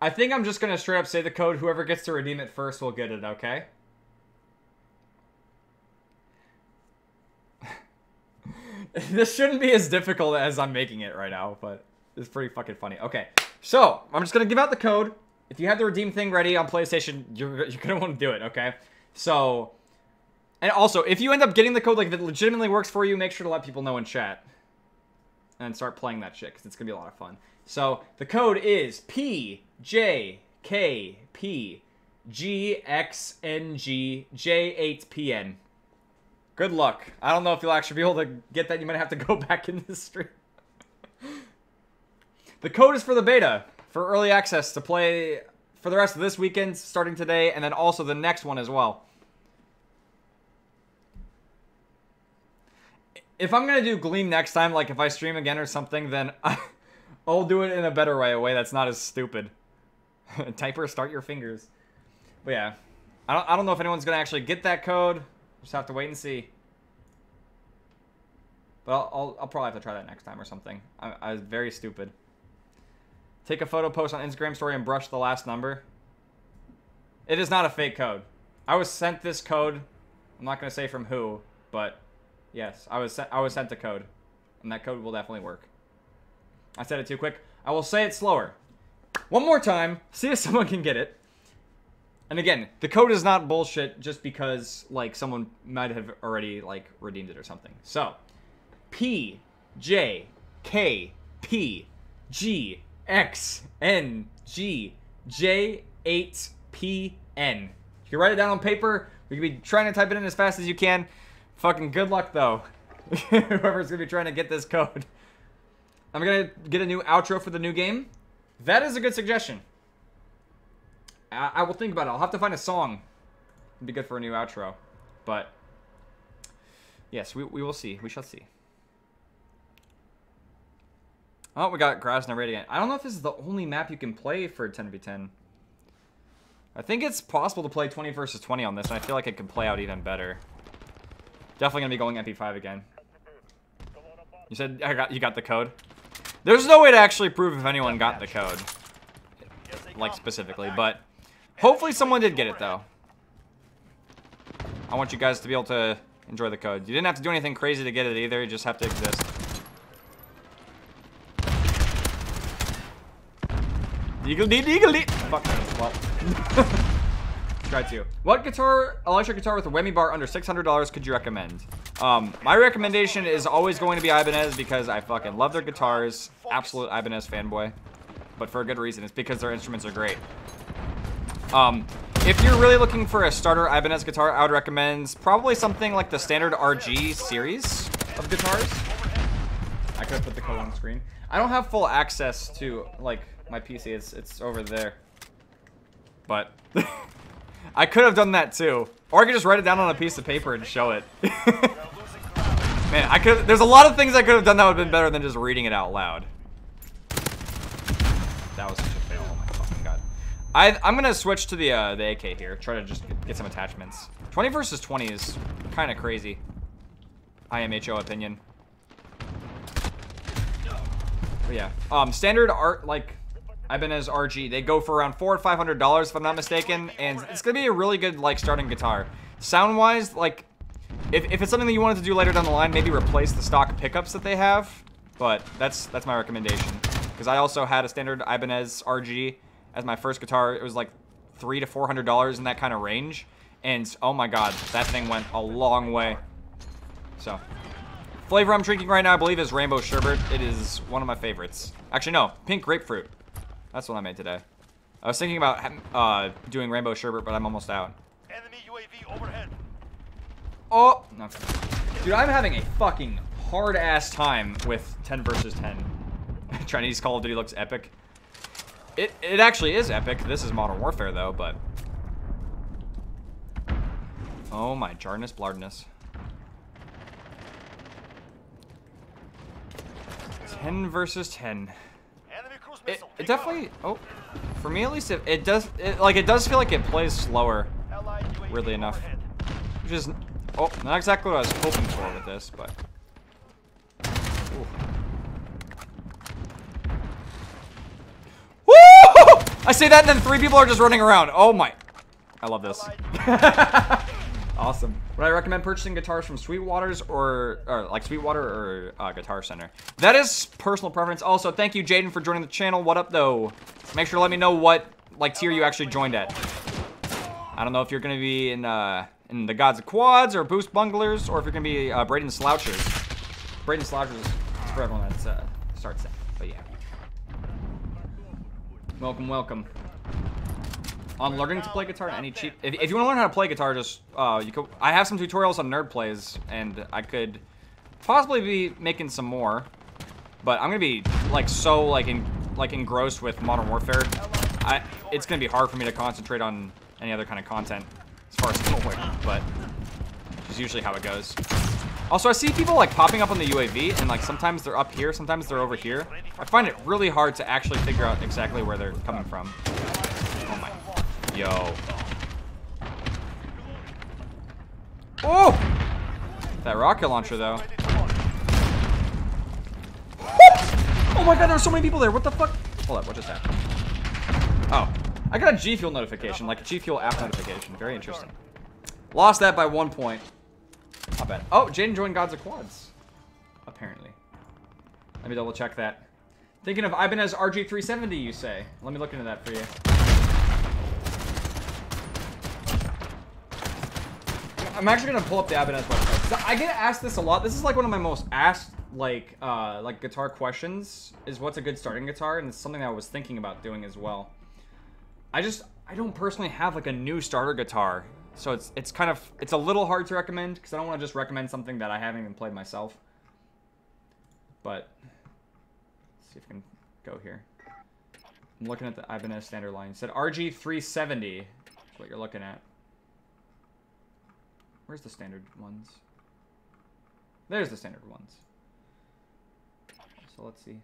[SPEAKER 1] I think I'm just gonna straight up say the code. Whoever gets to redeem it first will get it. Okay. this shouldn't be as difficult as I'm making it right now, but it's pretty fucking funny. Okay, so I'm just gonna give out the code. If you have the redeem thing ready on PlayStation, you're you're gonna want to do it. Okay. So, and also if you end up getting the code, like if it legitimately works for you, make sure to let people know in chat and start playing that shit because it's gonna be a lot of fun. So the code is P J K P G X N G J 8 P N. Good luck. I don't know if you'll actually be able to get that. You might have to go back in the stream. the code is for the beta, for early access to play for the rest of this weekend, starting today, and then also the next one as well. If I'm gonna do Gleam next time, like if I stream again or something, then I, I'll do it in a better way, a way that's not as stupid. Typer, start your fingers. But yeah, I don't, I don't know if anyone's gonna actually get that code. Just have to wait and see. But I'll, I'll, I'll probably have to try that next time or something. I, I was very stupid. Take a photo, post on Instagram story, and brush the last number. It is not a fake code. I was sent this code. I'm not gonna say from who, but yes, I was sent. I was sent the code, and that code will definitely work. I said it too quick. I will say it slower. One more time. See if someone can get it. And again, the code is not bullshit just because like someone might have already like redeemed it or something. So, P J K P G X N G J 8 P N. You can write it down on paper. We can be trying to type it in as fast as you can. Fucking good luck though. Whoever's gonna be trying to get this code. I'm gonna get a new outro for the new game. That is a good suggestion. I, I will think about it. I'll have to find a song. It'd be good for a new outro. But, yes, we, we will see. We shall see. Oh, we got Grazna Radiant. I don't know if this is the only map you can play for 10v10. I think it's possible to play 20 versus 20 on this, and I feel like it could play out even better. Definitely gonna be going MP5 again. You said I got you got the code. There's no way to actually prove if anyone got the code, like specifically, but hopefully someone did get it though. I want you guys to be able to enjoy the code. You didn't have to do anything crazy to get it either. You just have to exist. Eagle deed, eagle deed. Fuck. Well. Try to. What guitar, electric guitar with a whammy bar under $600 could you recommend? Um, my recommendation is always going to be Ibanez because I fucking love their guitars. Absolute Ibanez fanboy. But for a good reason. It's because their instruments are great. Um, if you're really looking for a starter Ibanez guitar, I would recommend probably something like the standard RG series of guitars. I could put the code on the screen. I don't have full access to, like, my PC. It's, it's over there. But... I could have done that too. Or I could just write it down on a piece of paper and show it. Man, I could. There's a lot of things I could have done that would have been better than just reading it out loud. That was such a fail. Oh my fucking god. I, I'm gonna switch to the uh, the AK here. Try to just get, get some attachments. 20 versus 20 is kind of crazy. IMHO opinion. But yeah, um, standard art like Ibanez RG, they go for around four or five hundred dollars if I'm not mistaken, and it's gonna be a really good like starting guitar. Sound wise, like if, if it's something that you wanted to do later down the line, maybe replace the stock pickups that they have. But that's that's my recommendation because I also had a standard Ibanez RG as my first guitar. It was like three to four hundred dollars in that kind of range, and oh my god, that thing went a long way. So, flavor I'm drinking right now, I believe, is Rainbow Sherbet. It is one of my favorites. Actually, no, Pink Grapefruit. That's what I made today. I was thinking about uh, doing Rainbow Sherbet, but I'm almost out.
[SPEAKER 2] Enemy UAV overhead.
[SPEAKER 1] Oh, no. Dude, I'm having a fucking hard ass time with 10 versus 10. Chinese Call of Duty looks epic. It it actually is epic. This is Modern Warfare though, but Oh my jarness blardness. 10 versus 10. It, it definitely oh for me at least it, it does it, like it does feel like it plays slower, weirdly enough. which is oh not exactly what I was hoping for with this, but Ooh. Woo! I say that and then three people are just running around. Oh my. I love this. awesome. Would I recommend purchasing guitars from Sweetwater's or, or like Sweetwater or uh, Guitar Center? That is personal preference. Also, thank you, Jaden, for joining the channel. What up, though? Make sure to let me know what like tier you actually joined at. I don't know if you're gonna be in uh, in the Gods of Quads or Boost Bunglers, or if you're gonna be uh, Brayden Slouchers. Brayden Slouchers is for everyone that uh, starts that. But yeah. Welcome, welcome. On learning to play guitar, any cheap. If, if you want to learn how to play guitar, just uh, you could. I have some tutorials on Nerd Plays, and I could possibly be making some more. But I'm gonna be like so like in like engrossed with Modern Warfare. I it's gonna be hard for me to concentrate on any other kind of content as far as going. But which is usually how it goes. Also, I see people like popping up on the UAV, and like sometimes they're up here, sometimes they're over here. I find it really hard to actually figure out exactly where they're coming from. Oh my. Yo. Oh! That rocket launcher, though. Oh my god, there's so many people there. What the fuck? Hold up, what just happened? Oh. I got a G Fuel notification, like a G Fuel app notification. Very interesting. Lost that by one point. Not bad. Oh, Jaden joined Gods of Quads. Apparently. Let me double check that. Thinking of Ibanez RG370, you say? Let me look into that for you. I'm actually gonna pull up the Ibanez website. I get asked this a lot. This is like one of my most asked like uh like guitar questions is what's a good starting guitar and it's something that I was thinking about doing as well. I just I don't personally have like a new starter guitar. So it's it's kind of it's a little hard to recommend because I don't want to just recommend something that I haven't even played myself. But let's see if I can go here. I'm looking at the Ibanez standard line. It said RG370 is what you're looking at. Where's the standard ones? There's the standard ones. So let's see.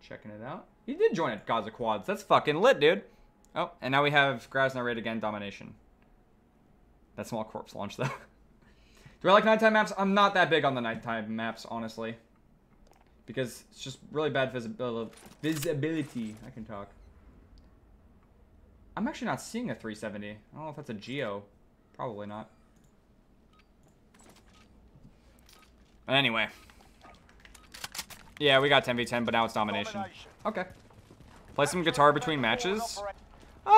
[SPEAKER 1] Checking it out. He did join at Gods of Quads. That's fucking lit, dude. Oh, and now we have Grazna Raid again, Domination. That small corpse launch, though. Do I like nighttime maps? I'm not that big on the nighttime maps, honestly. Because it's just really bad visibil visibility. I can talk. I'm actually not seeing a 370. I don't know if that's a GIO. Probably not. Anyway. Yeah, we got 10v10, but now it's domination. Okay. Play some guitar between matches? Uh,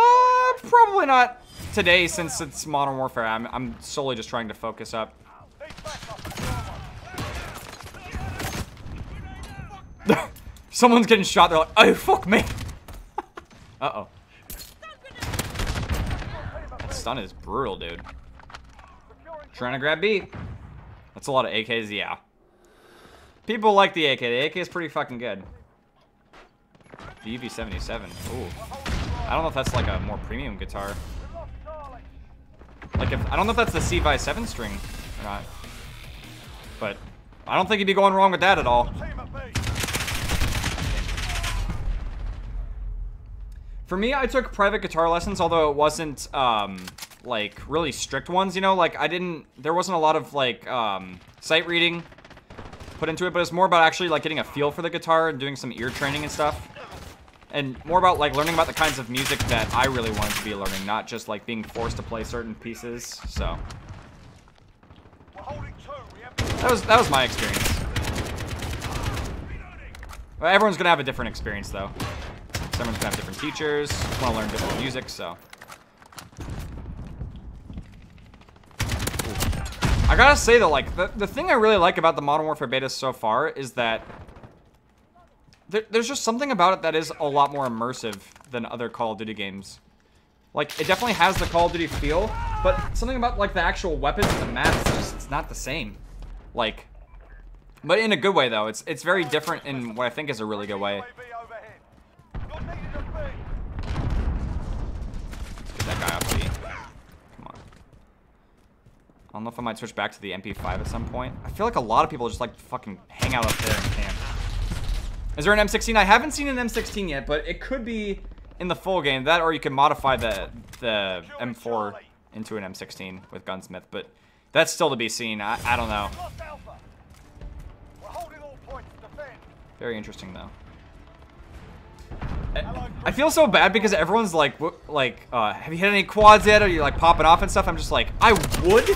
[SPEAKER 1] probably not today since it's Modern Warfare. I'm, I'm solely just trying to focus up.
[SPEAKER 2] Up.
[SPEAKER 1] Someone's getting shot. They're like, oh, fuck me. Uh-oh. That stun is brutal, dude. Trying to grab B. That's a lot of AKs, yeah. People like the AK. The AK is pretty fucking good. The UV77. Ooh. I don't know if that's like a more premium guitar. Like if I don't know if that's the Steve Vai 7 string or not. But I don't think you'd be going wrong with that at all. For me, I took private guitar lessons, although it wasn't um, like really strict ones. You know, like I didn't. There wasn't a lot of like um, sight reading put into it, but it's more about actually like getting a feel for the guitar and doing some ear training and stuff. And more about like learning about the kinds of music that I really wanted to be learning, not just like being forced to play certain pieces. So that was that was my experience. Everyone's gonna have a different experience though. Someone's gonna have different teachers, want to learn different music, so. I gotta say though, like, the, the thing I really like about the Modern Warfare beta so far is that there, there's just something about it that is a lot more immersive than other Call of Duty games. Like, it definitely has the Call of Duty feel, but something about, like, the actual weapons and the maps, it's just, it's not the same. Like, but in a good way, though. It's, it's very different in what I think is a really good way.
[SPEAKER 2] UAV overhead. Not needed at B.
[SPEAKER 1] Get that guy off B. Come on. I don't know if I might switch back to the MP5 at some point. I feel like a lot of people just like fucking hang out up there and camp. Is there an M16? I haven't seen an M16 yet, but it could be in the full game. That or you can modify the the M4 into an M16 with Gunsmith, but that's still to be seen. I, I don't know.
[SPEAKER 2] Lost Alpha. We're holding all points. Defend.
[SPEAKER 1] Very interesting though. I- feel so bad because everyone's like, like, uh, have you hit any quads yet? Are you like popping off and stuff? I'm just like, I would,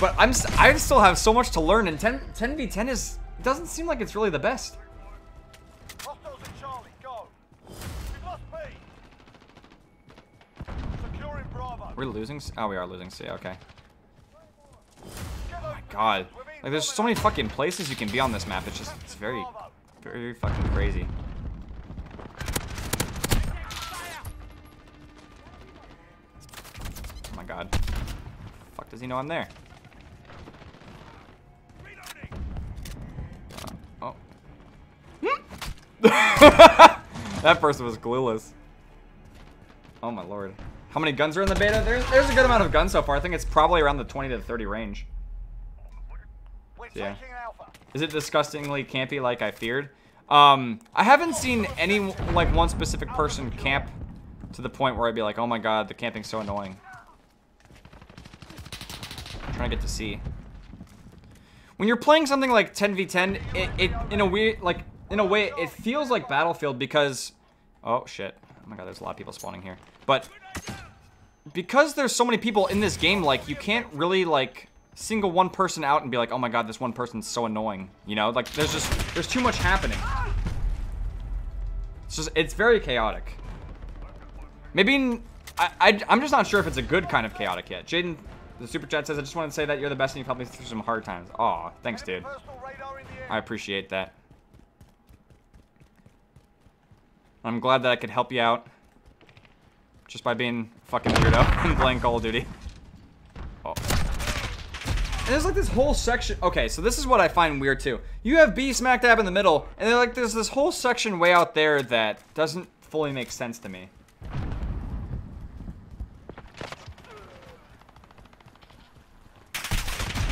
[SPEAKER 1] but I'm, s- I still have so much to learn. And 10, 10v10 is doesn't seem like it's really the best.
[SPEAKER 2] Hostiles at Charlie. Go. We've lost B. Securing Bravo.
[SPEAKER 1] We're losing. Oh, we are losing C. Okay.
[SPEAKER 2] Get those
[SPEAKER 1] God,
[SPEAKER 2] positions. We're being
[SPEAKER 1] like there's so many fucking places you can be on this map. It's just, it's very, very fucking crazy. Oh my god. Fuck does he know I'm there? Uh, oh. that person was glueless. Oh my lord. How many guns are in the beta? There's, there's a good amount of guns so far. I think it's probably around the 20 to 30 range. Yeah. Is it disgustingly campy like I feared? Um, I haven't seen any, like, one specific person camp to the point where I'd be like, oh my god, the camping's so annoying. Trying to get to see. When you're playing something like 10v10, it, it, in a weird, like, in a way, it feels like Battlefield because, oh shit. Oh my god, there's a lot of people spawning here. But, because there's so many people in this game, like, you can't really, like, single one person out and be like, oh my god, this one person's so annoying. You know, like, there's just, there's too much happening. It's just, it's very chaotic. Maybe, in, I, I, I'm just not sure if it's a good kind of chaotic yet. Jaden, the super chat says, I just want to say that you're the best and you've helped me through some hard times. Aw, thanks, dude.
[SPEAKER 2] Personal radar in the air.
[SPEAKER 1] I appreciate that. I'm glad that I could help you out. Just by being fucking weirdo and playing Call of Duty. Oh. And there's like this whole section. Okay, so this is what I find weird too. You have B smack dab in the middle, and then like there's this whole section way out there that doesn't fully make sense to me.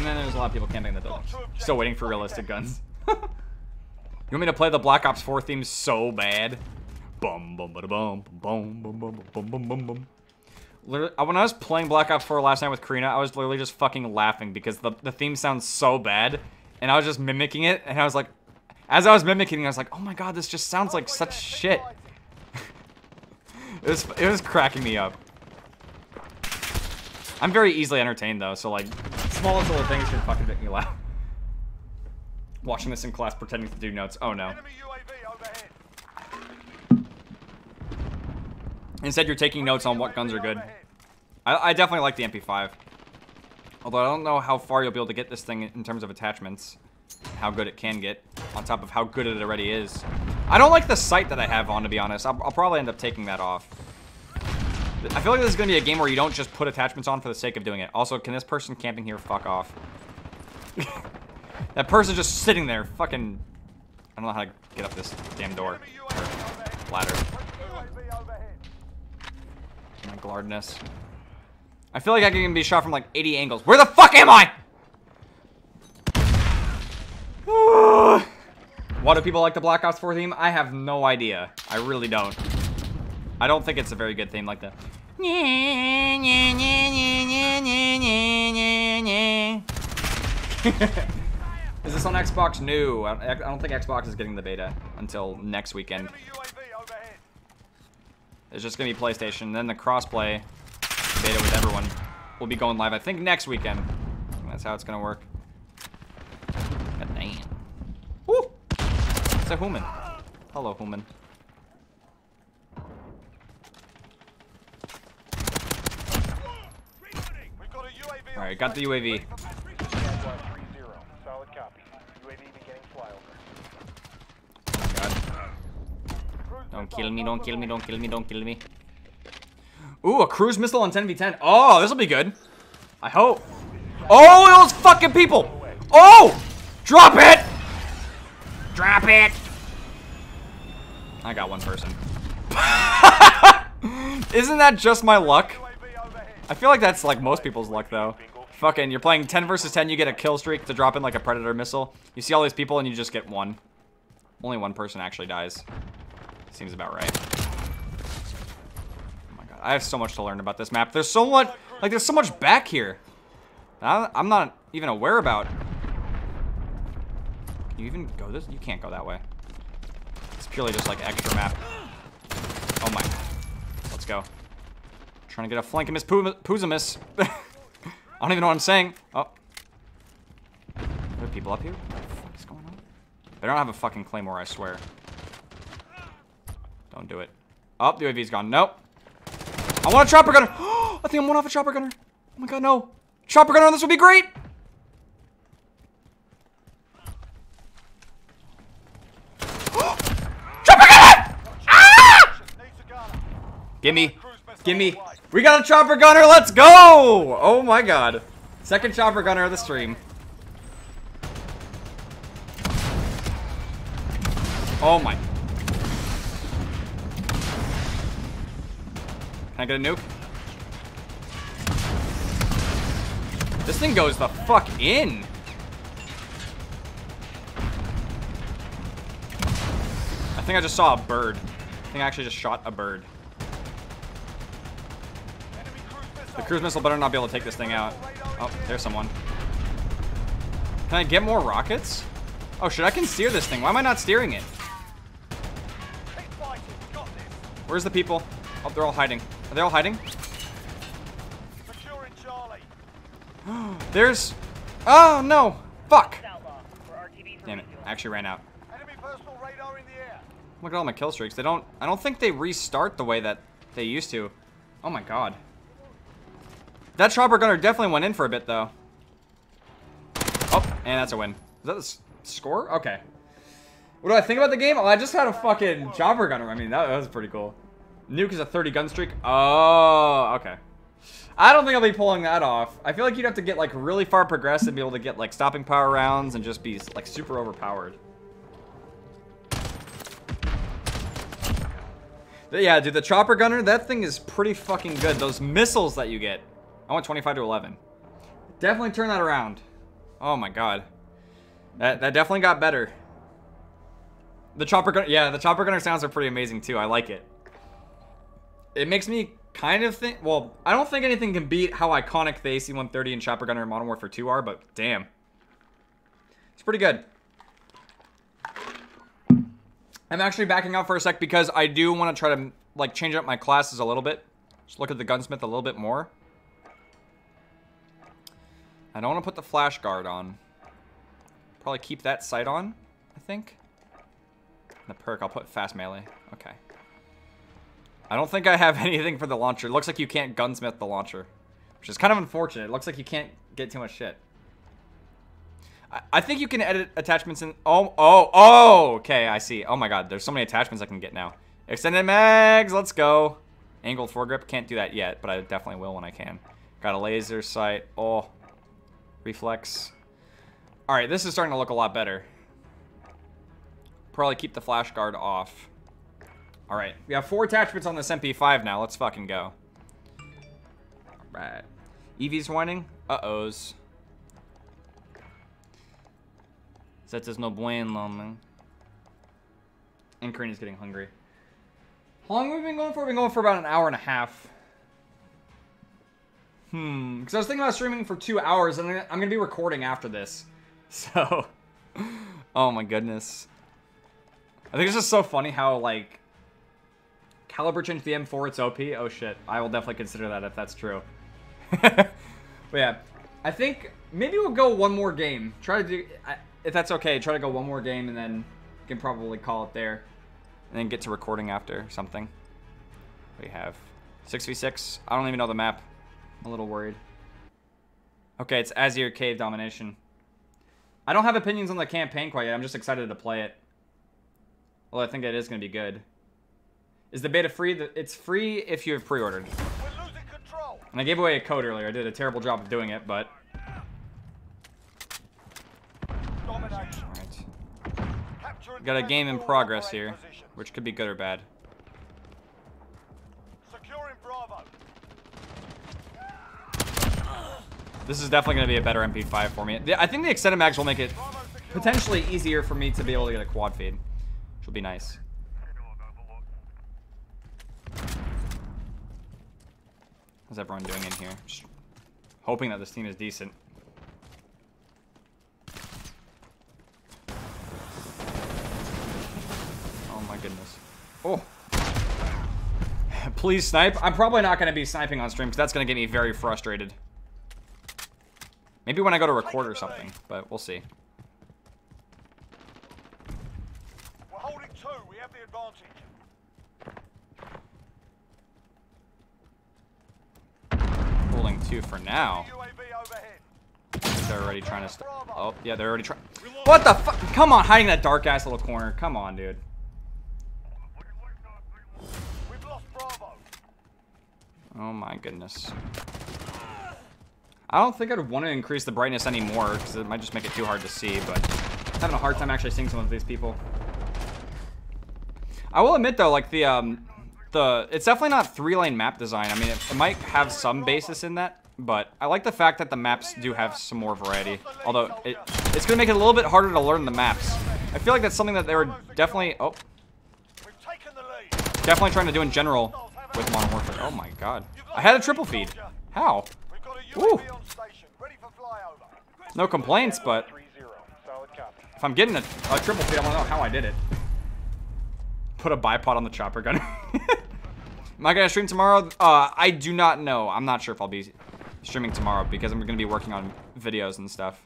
[SPEAKER 1] And then there's a lot of people camping in the building. Still waiting for realistic guns. you want me to play the Black Ops 4 theme so bad? Bum bum bada bum bum bum bum bum bum bum bum. Literally, uh, when I was playing Black Ops 4 last night with Karina, I was literally just fucking laughing because the, the theme sounds so bad, and I was just mimicking it, and I was like, as I was mimicking, I was like, oh my god, this just sounds like such shit. it was it was cracking me up. I'm very easily entertained though, so like, smallest little things should fucking make me laugh. Watching this in class, pretending to do notes. Oh no.
[SPEAKER 2] Enemy UAV overhead.
[SPEAKER 1] Instead, you're taking notes on what guns are good. I, I definitely like the MP5. Although I don't know how far you'll be able to get this thing in terms of attachments. How good it can get, on top of how good it already is. I don't like the sight that I have on, to be honest. I'll, I'll probably end up taking that off. I feel like this is going to be a game where you don't just put attachments on for the sake of doing it. Also, can this person camping here fuck off? that person just sitting there, fucking... I don't know how to get up this damn door.
[SPEAKER 2] Overhead.
[SPEAKER 1] Ladder. My glardness. I feel like I can be shot from like 80 angles. Where the fuck am I? Why do people like the Black Ops 4 theme? I have no idea. I really don't. I don't think it's a very good theme like that. is this on Xbox? new? I don't think Xbox is getting the beta until next weekend.
[SPEAKER 2] Enemy UAV overhead.
[SPEAKER 1] It's just gonna be PlayStation. Then the crossplay beta with everyone will be going live. I think next weekend. That's how it's gonna work.
[SPEAKER 3] God damn.
[SPEAKER 1] Woo! It's a human. Hello, human.
[SPEAKER 2] We've got a UAV.
[SPEAKER 1] All right, got the UAV.
[SPEAKER 2] Jaguar 3-0. Solid copy. UAV beginning flyover.
[SPEAKER 1] God. Don't kill me, don't kill me, don't kill me, don't kill me. Ooh, a cruise missile on 10v10. Oh, this will be good. I hope. Oh, those fucking people! Oh! Drop it! Drop it! I got one person. Isn't that just my luck? I feel like that's like most people's luck though. Fucking, you're playing 10 versus 10, you get a kill streak to drop in like a predator missile. You see all these people and you just get one. Only one person actually dies. Seems about right. Oh my god, I have so much to learn about this map. There's so much, like there's so much back here. I'm not even aware about. Can you even go this? You can't go that way. It's purely just like extra map. Oh my. Let's go. Trying to get a flank of Miss Puzamus. I don't even know what I'm saying. Oh. Are there people up here? What the fuck is going on? They don't have a fucking claymore, I swear. Don't do it. Oh, the UAV's gone. Nope. I want a chopper gunner. I think I'm one off a chopper gunner. Oh my god, no. Chopper gunner, this would be great. chopper gunner! Ah!
[SPEAKER 2] A gunner.
[SPEAKER 1] Gimme. We got a chopper gunner. Let's go. Oh my god. Second chopper gunner of the stream. Oh my. Can I get a nuke? This thing goes the fuck in. I think I just saw a bird. I think I actually just shot a bird. The cruise missile better not be able to take this thing out. Oh, there's someone. Can I get more rockets? Oh shit, I can steer this thing. Why am I not steering it? Where's the people? Oh, they're all hiding. Are they all hiding? There's... Oh, no. Fuck. Damn it. I actually ran out. Look at all my kill streaks. They don't... I don't think they restart the way that they used to. Oh my god. That chopper gunner definitely went in for a bit, though. Oh, and that's a win. Is that the score? Okay. What do I think about the game? Oh, I just had a fucking chopper gunner. I mean, that, that was pretty cool. Nuke is a 30 gun streak. Oh, okay. I don't think I'll be pulling that off. I feel like you'd have to get like really far progressed and be able to get like stopping power rounds and just be like super overpowered. But yeah, dude, the chopper gunner, that thing is pretty fucking good. Those missiles that you get. I went 25 to 11. Definitely turn that around. Oh my god. That, that definitely got better. The chopper gunner, yeah, the chopper gunner sounds are pretty amazing too. I like it. It makes me kind of think, well, I don't think anything can beat how iconic the AC-130 and chopper gunner in Modern Warfare 2 are, but damn. It's pretty good. I'm actually backing out for a sec because I do want to try to like change up my classes a little bit. Just look at the gunsmith a little bit more. I don't want to put the flash guard on. Probably keep that sight on, I think. The perk, I'll put fast melee. Okay. I don't think I have anything for the launcher. It looks like you can't gunsmith the launcher, which is kind of unfortunate. It looks like you can't get too much shit. I, I think you can edit attachments in. Oh, oh, oh. Okay, I see. Oh my god, there's so many attachments I can get now. Extended mags, let's go. Angled foregrip, can't do that yet, but I definitely will when I can. Got a laser sight. Oh, reflex. All right, this is starting to look a lot better. Probably keep the flash guard off. All right, we have four attachments on this MP5 now. Let's fucking go. All right. Evie's whining. Uh-ohs. Is no bueno, man. And Karina's getting hungry. How long have we been going for? We've been going for about an hour and a half. Hmm. Because I was thinking about streaming for two hours, and I'm going to be recording after this. So. oh my goodness. I think it's just so funny how, like. Caliber changed the M4, it's OP. Oh shit. I will definitely consider that if that's true. but yeah. I think maybe we'll go one more game. Try to do. If that's okay, try to go one more game and then can probably call it there. And then get to recording after something. We have 6v6. I don't even know the map. I'm a little worried. Okay, it's Azhir Cave Domination. I don't have opinions on the campaign quite yet. I'm just excited to play it. Well, I think it is going to be good. Is the beta free? It's free if you have pre-ordered.
[SPEAKER 2] We're losing control.
[SPEAKER 1] And I gave away a code earlier. I did a terrible job of doing it, but... Alright. Got a game in progress here, which could be good or bad.
[SPEAKER 2] Securing Bravo.
[SPEAKER 1] This is definitely going to be a better MP5 for me. I think the extended mags will make it potentially easier for me to be able to get a quad feed, which will be nice. How's everyone doing in here? Just hoping that this team is decent. Oh my goodness. Oh. Please snipe. I'm probably not going to be sniping on stream because that's going to get me very frustrated. Maybe when I go to record or something, but we'll see.
[SPEAKER 2] We're holding two. We have the advantage.
[SPEAKER 1] Holding two for now. They're already trying to. Oh, yeah, they're already trying. What the fuck? Come on, hiding that dark ass little corner. Come on, dude.
[SPEAKER 2] We've lost Bravo.
[SPEAKER 1] Oh my goodness. I don't think I'd want to increase the brightness anymore because it might just make it too hard to see. But I'm having a hard time actually seeing some of these people. I will admit though, like the um, the it's definitely not three lane map design. I mean, it, it might have some basis in that, but I like the fact that the maps do have some more variety. Although it it's gonna make it a little bit harder to learn the maps. I feel like that's something that they were definitely oh definitely trying to do in general with Modern Warfare. Oh my god, I had a triple feed. How?
[SPEAKER 2] We've got a
[SPEAKER 1] Woo.
[SPEAKER 2] UAV on station, ready for flyover.
[SPEAKER 1] No complaints, but
[SPEAKER 2] 3-0. Solid copy.
[SPEAKER 1] if I'm getting a, a triple feed, I want to know how I did it. Put a bipod on the chopper gun. Am I gonna stream tomorrow? Uh, I do not know. I'm not sure if I'll be streaming tomorrow because I'm gonna be working on videos and stuff.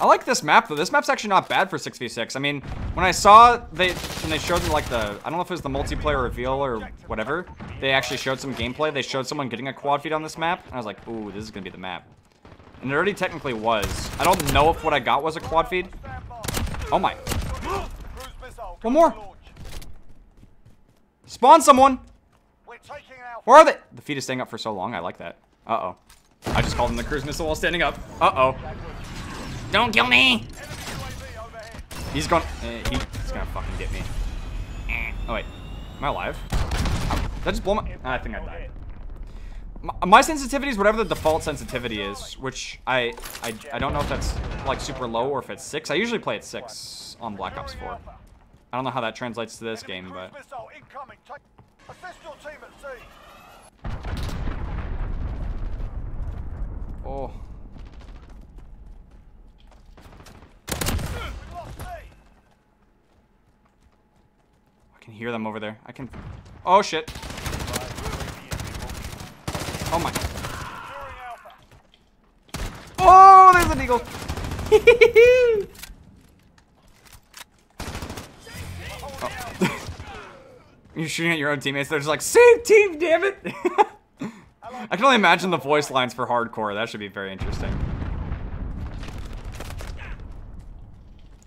[SPEAKER 1] I like this map though. This map's actually not bad for 6v6. I mean, when I saw they when they showed like the I don't know if it was the multiplayer reveal or whatever, they actually showed some gameplay. They showed someone getting a quad feed on this map, and I was like, ooh, this is gonna be the map. And it already technically was. I don't know if what I got was a quad feed. Oh my. One more. Spawn someone! Where are they? The feed is staying up for so long. I like that. Uh-oh. I just called him the cruise missile while standing up. Uh-oh. Don't kill me!
[SPEAKER 2] Enemy UAV overhead.
[SPEAKER 1] He's gonna... eh, he- he's gonna fucking get me. Eh. Oh, wait. Am I alive? Ow. Did I just blow my... I think I died. My, my sensitivity is whatever the default sensitivity is, which I, I I don't know if that's like super low or if it's 6. I usually play at 6 on Black Ops 4. I don't know how that translates to this game, but...
[SPEAKER 2] cruise missile incoming. Take- Assist your team at sea.
[SPEAKER 1] Oh.
[SPEAKER 2] We've lost C.
[SPEAKER 1] I can hear them over there. I can... Oh, shit. Oh, my... Oh, there's an eagle. Oh. You're shooting at your own teammates. They're just like, save team, damn it. I can only imagine the voice lines for hardcore. That should be very interesting.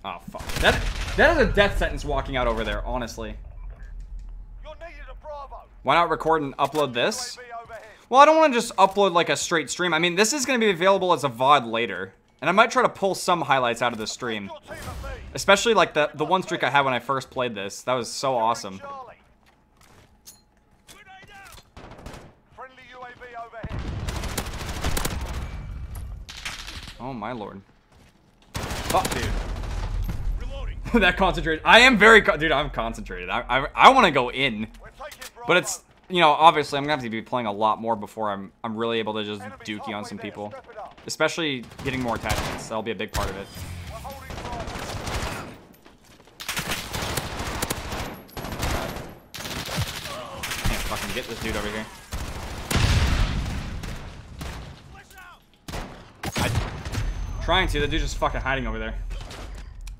[SPEAKER 1] Oh, fuck. That, that is a death sentence walking out over there, honestly.
[SPEAKER 2] You're needed at Bravo.
[SPEAKER 1] Why not record and upload this? Well, I don't want to just upload like a straight stream. I mean, this is going to be available as a VOD later. And I might try to pull some highlights out of the stream. Especially like the, the one streak I had when I first played this. That was so awesome. Oh my lord. Fuck, dude. that concentrated. I am very, dude. I'm concentrated. I, I, I want to go in. But it's, you know, obviously I'm gonna have to be playing a lot more before I'm, I'm really able to just dookie on some people,
[SPEAKER 2] Step it up.
[SPEAKER 1] especially getting more attachments. That'll be a big part of it.
[SPEAKER 2] We're holding Bravo.
[SPEAKER 1] Can't fucking get this dude over here. I, trying to. The dude's just fucking hiding over there.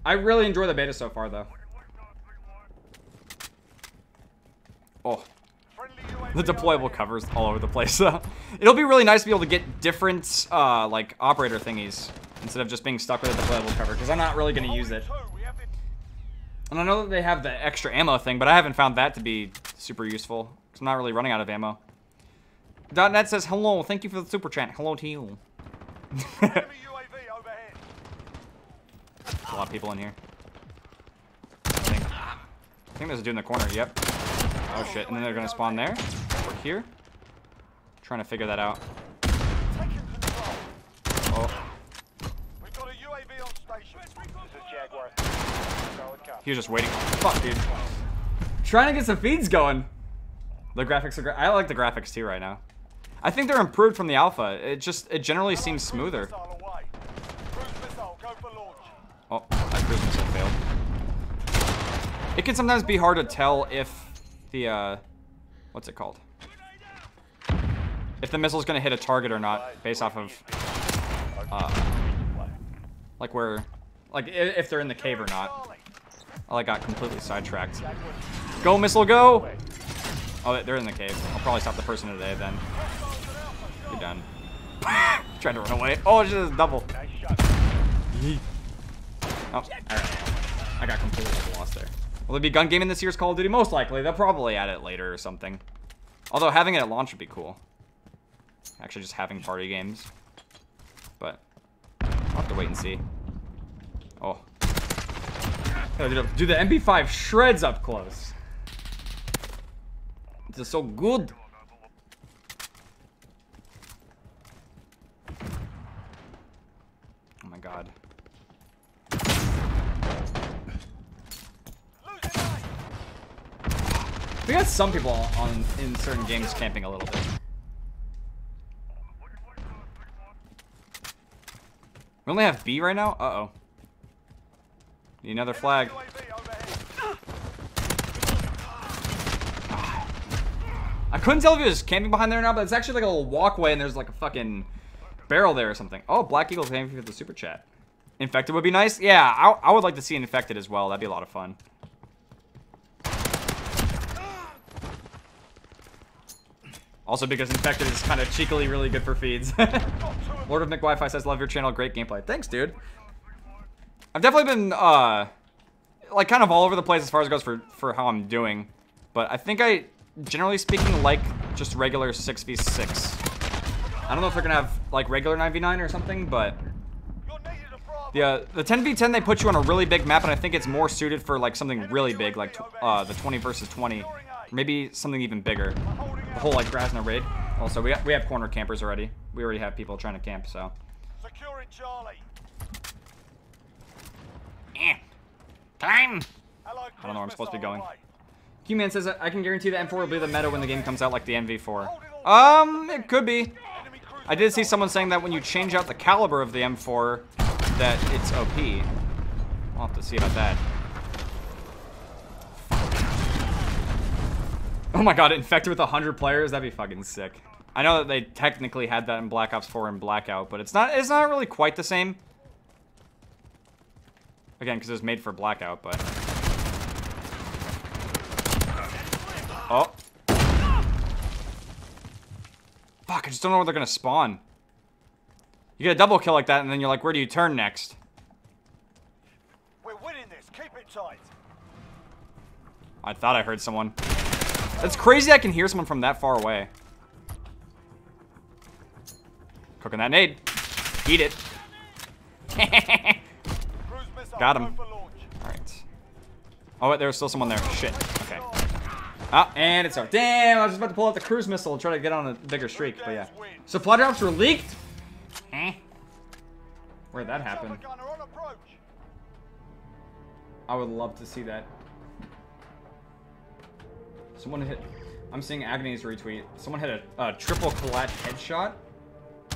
[SPEAKER 1] I really enjoy the beta so far, though. Oh, the deployable covers all over the place. It'll be really nice to be able to get different, uh, like, operator thingies instead of just being stuck with a deployable cover, because I'm not really going to use it. And I know that they have the extra ammo thing, but I haven't found that to be super useful. Because I'm not really running out of ammo. .net says, hello, thank you for the super chat. Hello to you. A lot of people in here. I think, I think there's a dude in the corner, yep. Oh shit, and then they're gonna spawn there? Or here? Trying to figure that out.
[SPEAKER 2] Taking control.
[SPEAKER 1] Oh,
[SPEAKER 2] We've got a UAV on station. This is Jaguar.
[SPEAKER 1] He was just waiting. Fuck, dude. Trying to get some feeds going. The graphics are great. I like the graphics too right now. I think they're improved from the alpha. It just, it generally seems smoother.
[SPEAKER 2] Missile away. Cruise missile, go for.
[SPEAKER 1] Oh, that cruise missile failed. It can sometimes be hard to tell if the, uh, what's it called? If the missile's gonna hit a target or not, based off of, uh, like where, like if they're in the cave or not. Oh, I got completely sidetracked. Go, missile, go! Oh, they're in the cave. I'll probably stop the person today then. You're done. Trying to run away. Oh, it's just a double. Oh, alright. I got completely lost there. Will there be gun game in this year's Call of Duty? Most likely. They'll probably add it later or something. Although having it at launch would be cool. Actually, just having party games. But I'll have to wait and see. Oh. Dude, the MP5 shreds up close. This is so good. Oh my god. We got some people on in certain games camping a little bit. We only have B right now? Uh-oh. Need another flag.
[SPEAKER 2] Ah.
[SPEAKER 1] I couldn't tell if he was camping behind there or not, but it's actually like a little walkway and there's like a fucking barrel there or something. Oh, Black Eagle thank you for the super chat. Infected would be nice. Yeah, I, I would like to see an Infected as well. That'd be a lot of fun. Also because Infected is kind of cheekily really good for feeds. Lord of Nick Wi-Fi says, love your channel, great gameplay. Thanks, dude. I've definitely been, uh, like kind of all over the place as far as it goes for, for how I'm doing. But I think I, generally speaking, like just regular 6v6. I don't know if they're gonna have like regular 9v9 or something, but the, uh, the 10v10 they put you on a really big map and I think it's more suited for like something really big, like uh, the 20 versus 20. Maybe something even bigger.
[SPEAKER 2] Holding
[SPEAKER 1] The whole like Grazna Raid. Also, we, we have corner campers already. We already have people trying to camp, so.
[SPEAKER 2] Securing Charlie.
[SPEAKER 3] Eh. Time.
[SPEAKER 2] Allied
[SPEAKER 1] I don't know where I'm supposed to be going. Q-Man says, I can guarantee the M4 will be the meta when the game comes out like the MV4. Um, it could be. I did see someone saying that when you change out the caliber of the M4, that it's OP. I'll have to see about that. Oh my god, infected with 100 players? That'd be fucking sick. I know that they technically had that in Black Ops 4 and Blackout, but it's not it's not really quite the same. Again, because it was made for Blackout, but... Oh. Fuck, I just don't know where they're gonna spawn. You get a double kill like that, and then you're like, where do you turn next?
[SPEAKER 2] We're winning this. Keep it tight.
[SPEAKER 1] I thought I heard someone. It's crazy I can hear someone from that far away. Cooking that nade. Eat it. Got him. Alright. Oh, wait, there was still someone there. Shit. Okay. Ah, and it's over. Damn, I was just about to pull out the cruise missile and try to get on a bigger streak, but yeah. Supply drops were leaked?
[SPEAKER 3] Eh.
[SPEAKER 1] Where'd that happen? I would love to see that. Someone hit. I'm seeing Agony's retweet. Someone hit a, a triple collat headshot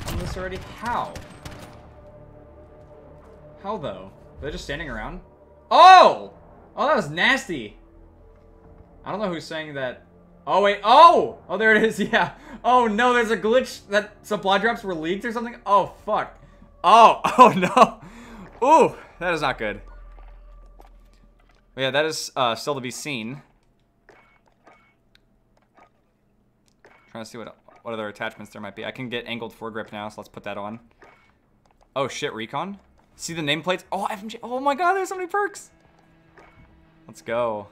[SPEAKER 1] on this already. How? How though? They're just standing around. Oh! Oh, that was nasty. I don't know who's saying that. Oh wait. Oh! Oh, there it is. Yeah. Oh no, there's a glitch that supply drops were leaked or something. Oh fuck. Oh. Oh no. Ooh, that is not good. But yeah, that is uh, still to be seen. Trying to see what what other attachments there might be. I can get angled foregrip now, so let's put that on. Oh shit, recon. See the nameplates? Oh, FMG. Oh my god, there's so many perks. Let's go.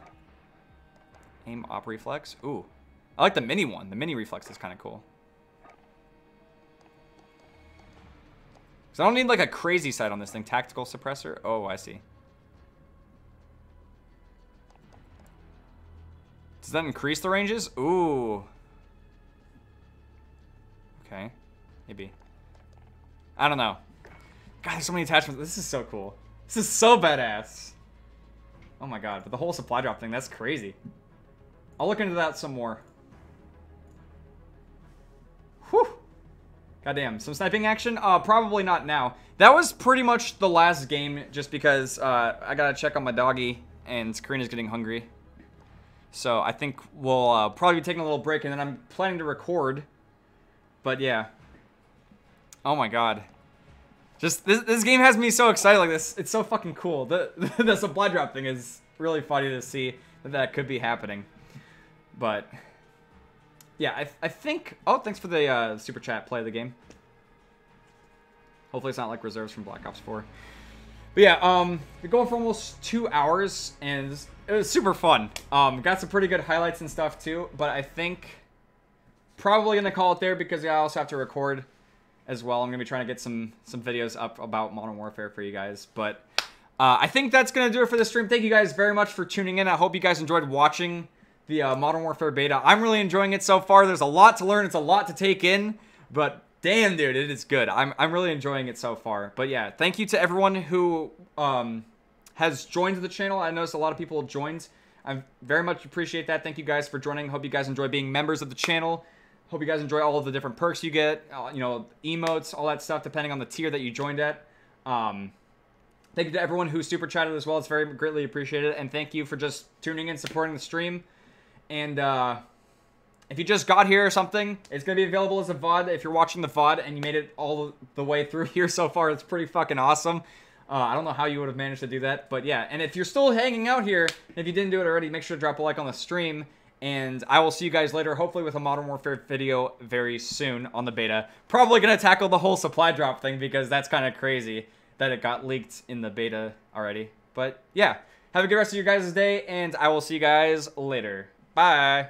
[SPEAKER 1] Aim-Op reflex. Ooh. I like the mini one. The mini reflex is kind of cool. So I don't need like a crazy sight on this thing. Tactical suppressor. Oh, I see. Does that increase the ranges? Ooh. Okay. Maybe. I don't know. God, there's so many attachments. This is so cool. This is so badass. Oh my god, but the whole supply drop thing, that's crazy. I'll look into that some more. Whew. Goddamn, some sniping action? Uh, probably not now. That was pretty much the last game, just because uh, I gotta check on my doggy, and Karina's getting hungry. So I think we'll uh, probably be taking a little break, and then I'm planning to record. But yeah. Oh my god. Just this this game has me so excited like this. It's so fucking cool. The the supply drop thing is really funny to see that that could be happening. But yeah, I I think. Oh, thanks for the uh, super chat. Play the game. Hopefully it's not like reserves from Black Ops 4. But yeah, um, we're going for almost two hours, and it was super fun. Um, got some pretty good highlights and stuff too. But I think probably gonna call it there because I also have to record as well. I'm gonna be trying to get some some videos up about Modern Warfare for you guys. But uh, I think that's gonna do it for the stream. Thank you guys very much for tuning in. I hope you guys enjoyed watching the uh, Modern Warfare beta. I'm really enjoying it so far. There's a lot to learn. It's a lot to take in, but damn, dude, it is good. I'm I'm really enjoying it so far. But yeah, thank you to everyone who um, has joined the channel. I noticed a lot of people joined. I very much appreciate that. Thank you guys for joining. Hope you guys enjoy being members of the channel. Hope you guys enjoy all of the different perks you get, uh, you know, emotes, all that stuff, depending on the tier that you joined at. Um, thank you to everyone who super chatted as well. It's very greatly appreciated. And thank you for just tuning in, supporting the stream. And uh, if you just got here or something, it's going to be available as a VOD. If you're watching the VOD and you made it all the way through here so far, it's pretty fucking awesome. Uh, I don't know how you would have managed to do that, but yeah. And if you're still hanging out here, if you didn't do it already, make sure to drop a like on the stream. And I will see you guys later, hopefully with a Modern Warfare video very soon on the beta. Probably going to tackle the whole supply drop thing because that's kind of crazy that it got leaked in the beta already. But yeah, have a good rest of your guys' day, and I will see you guys later. Bye!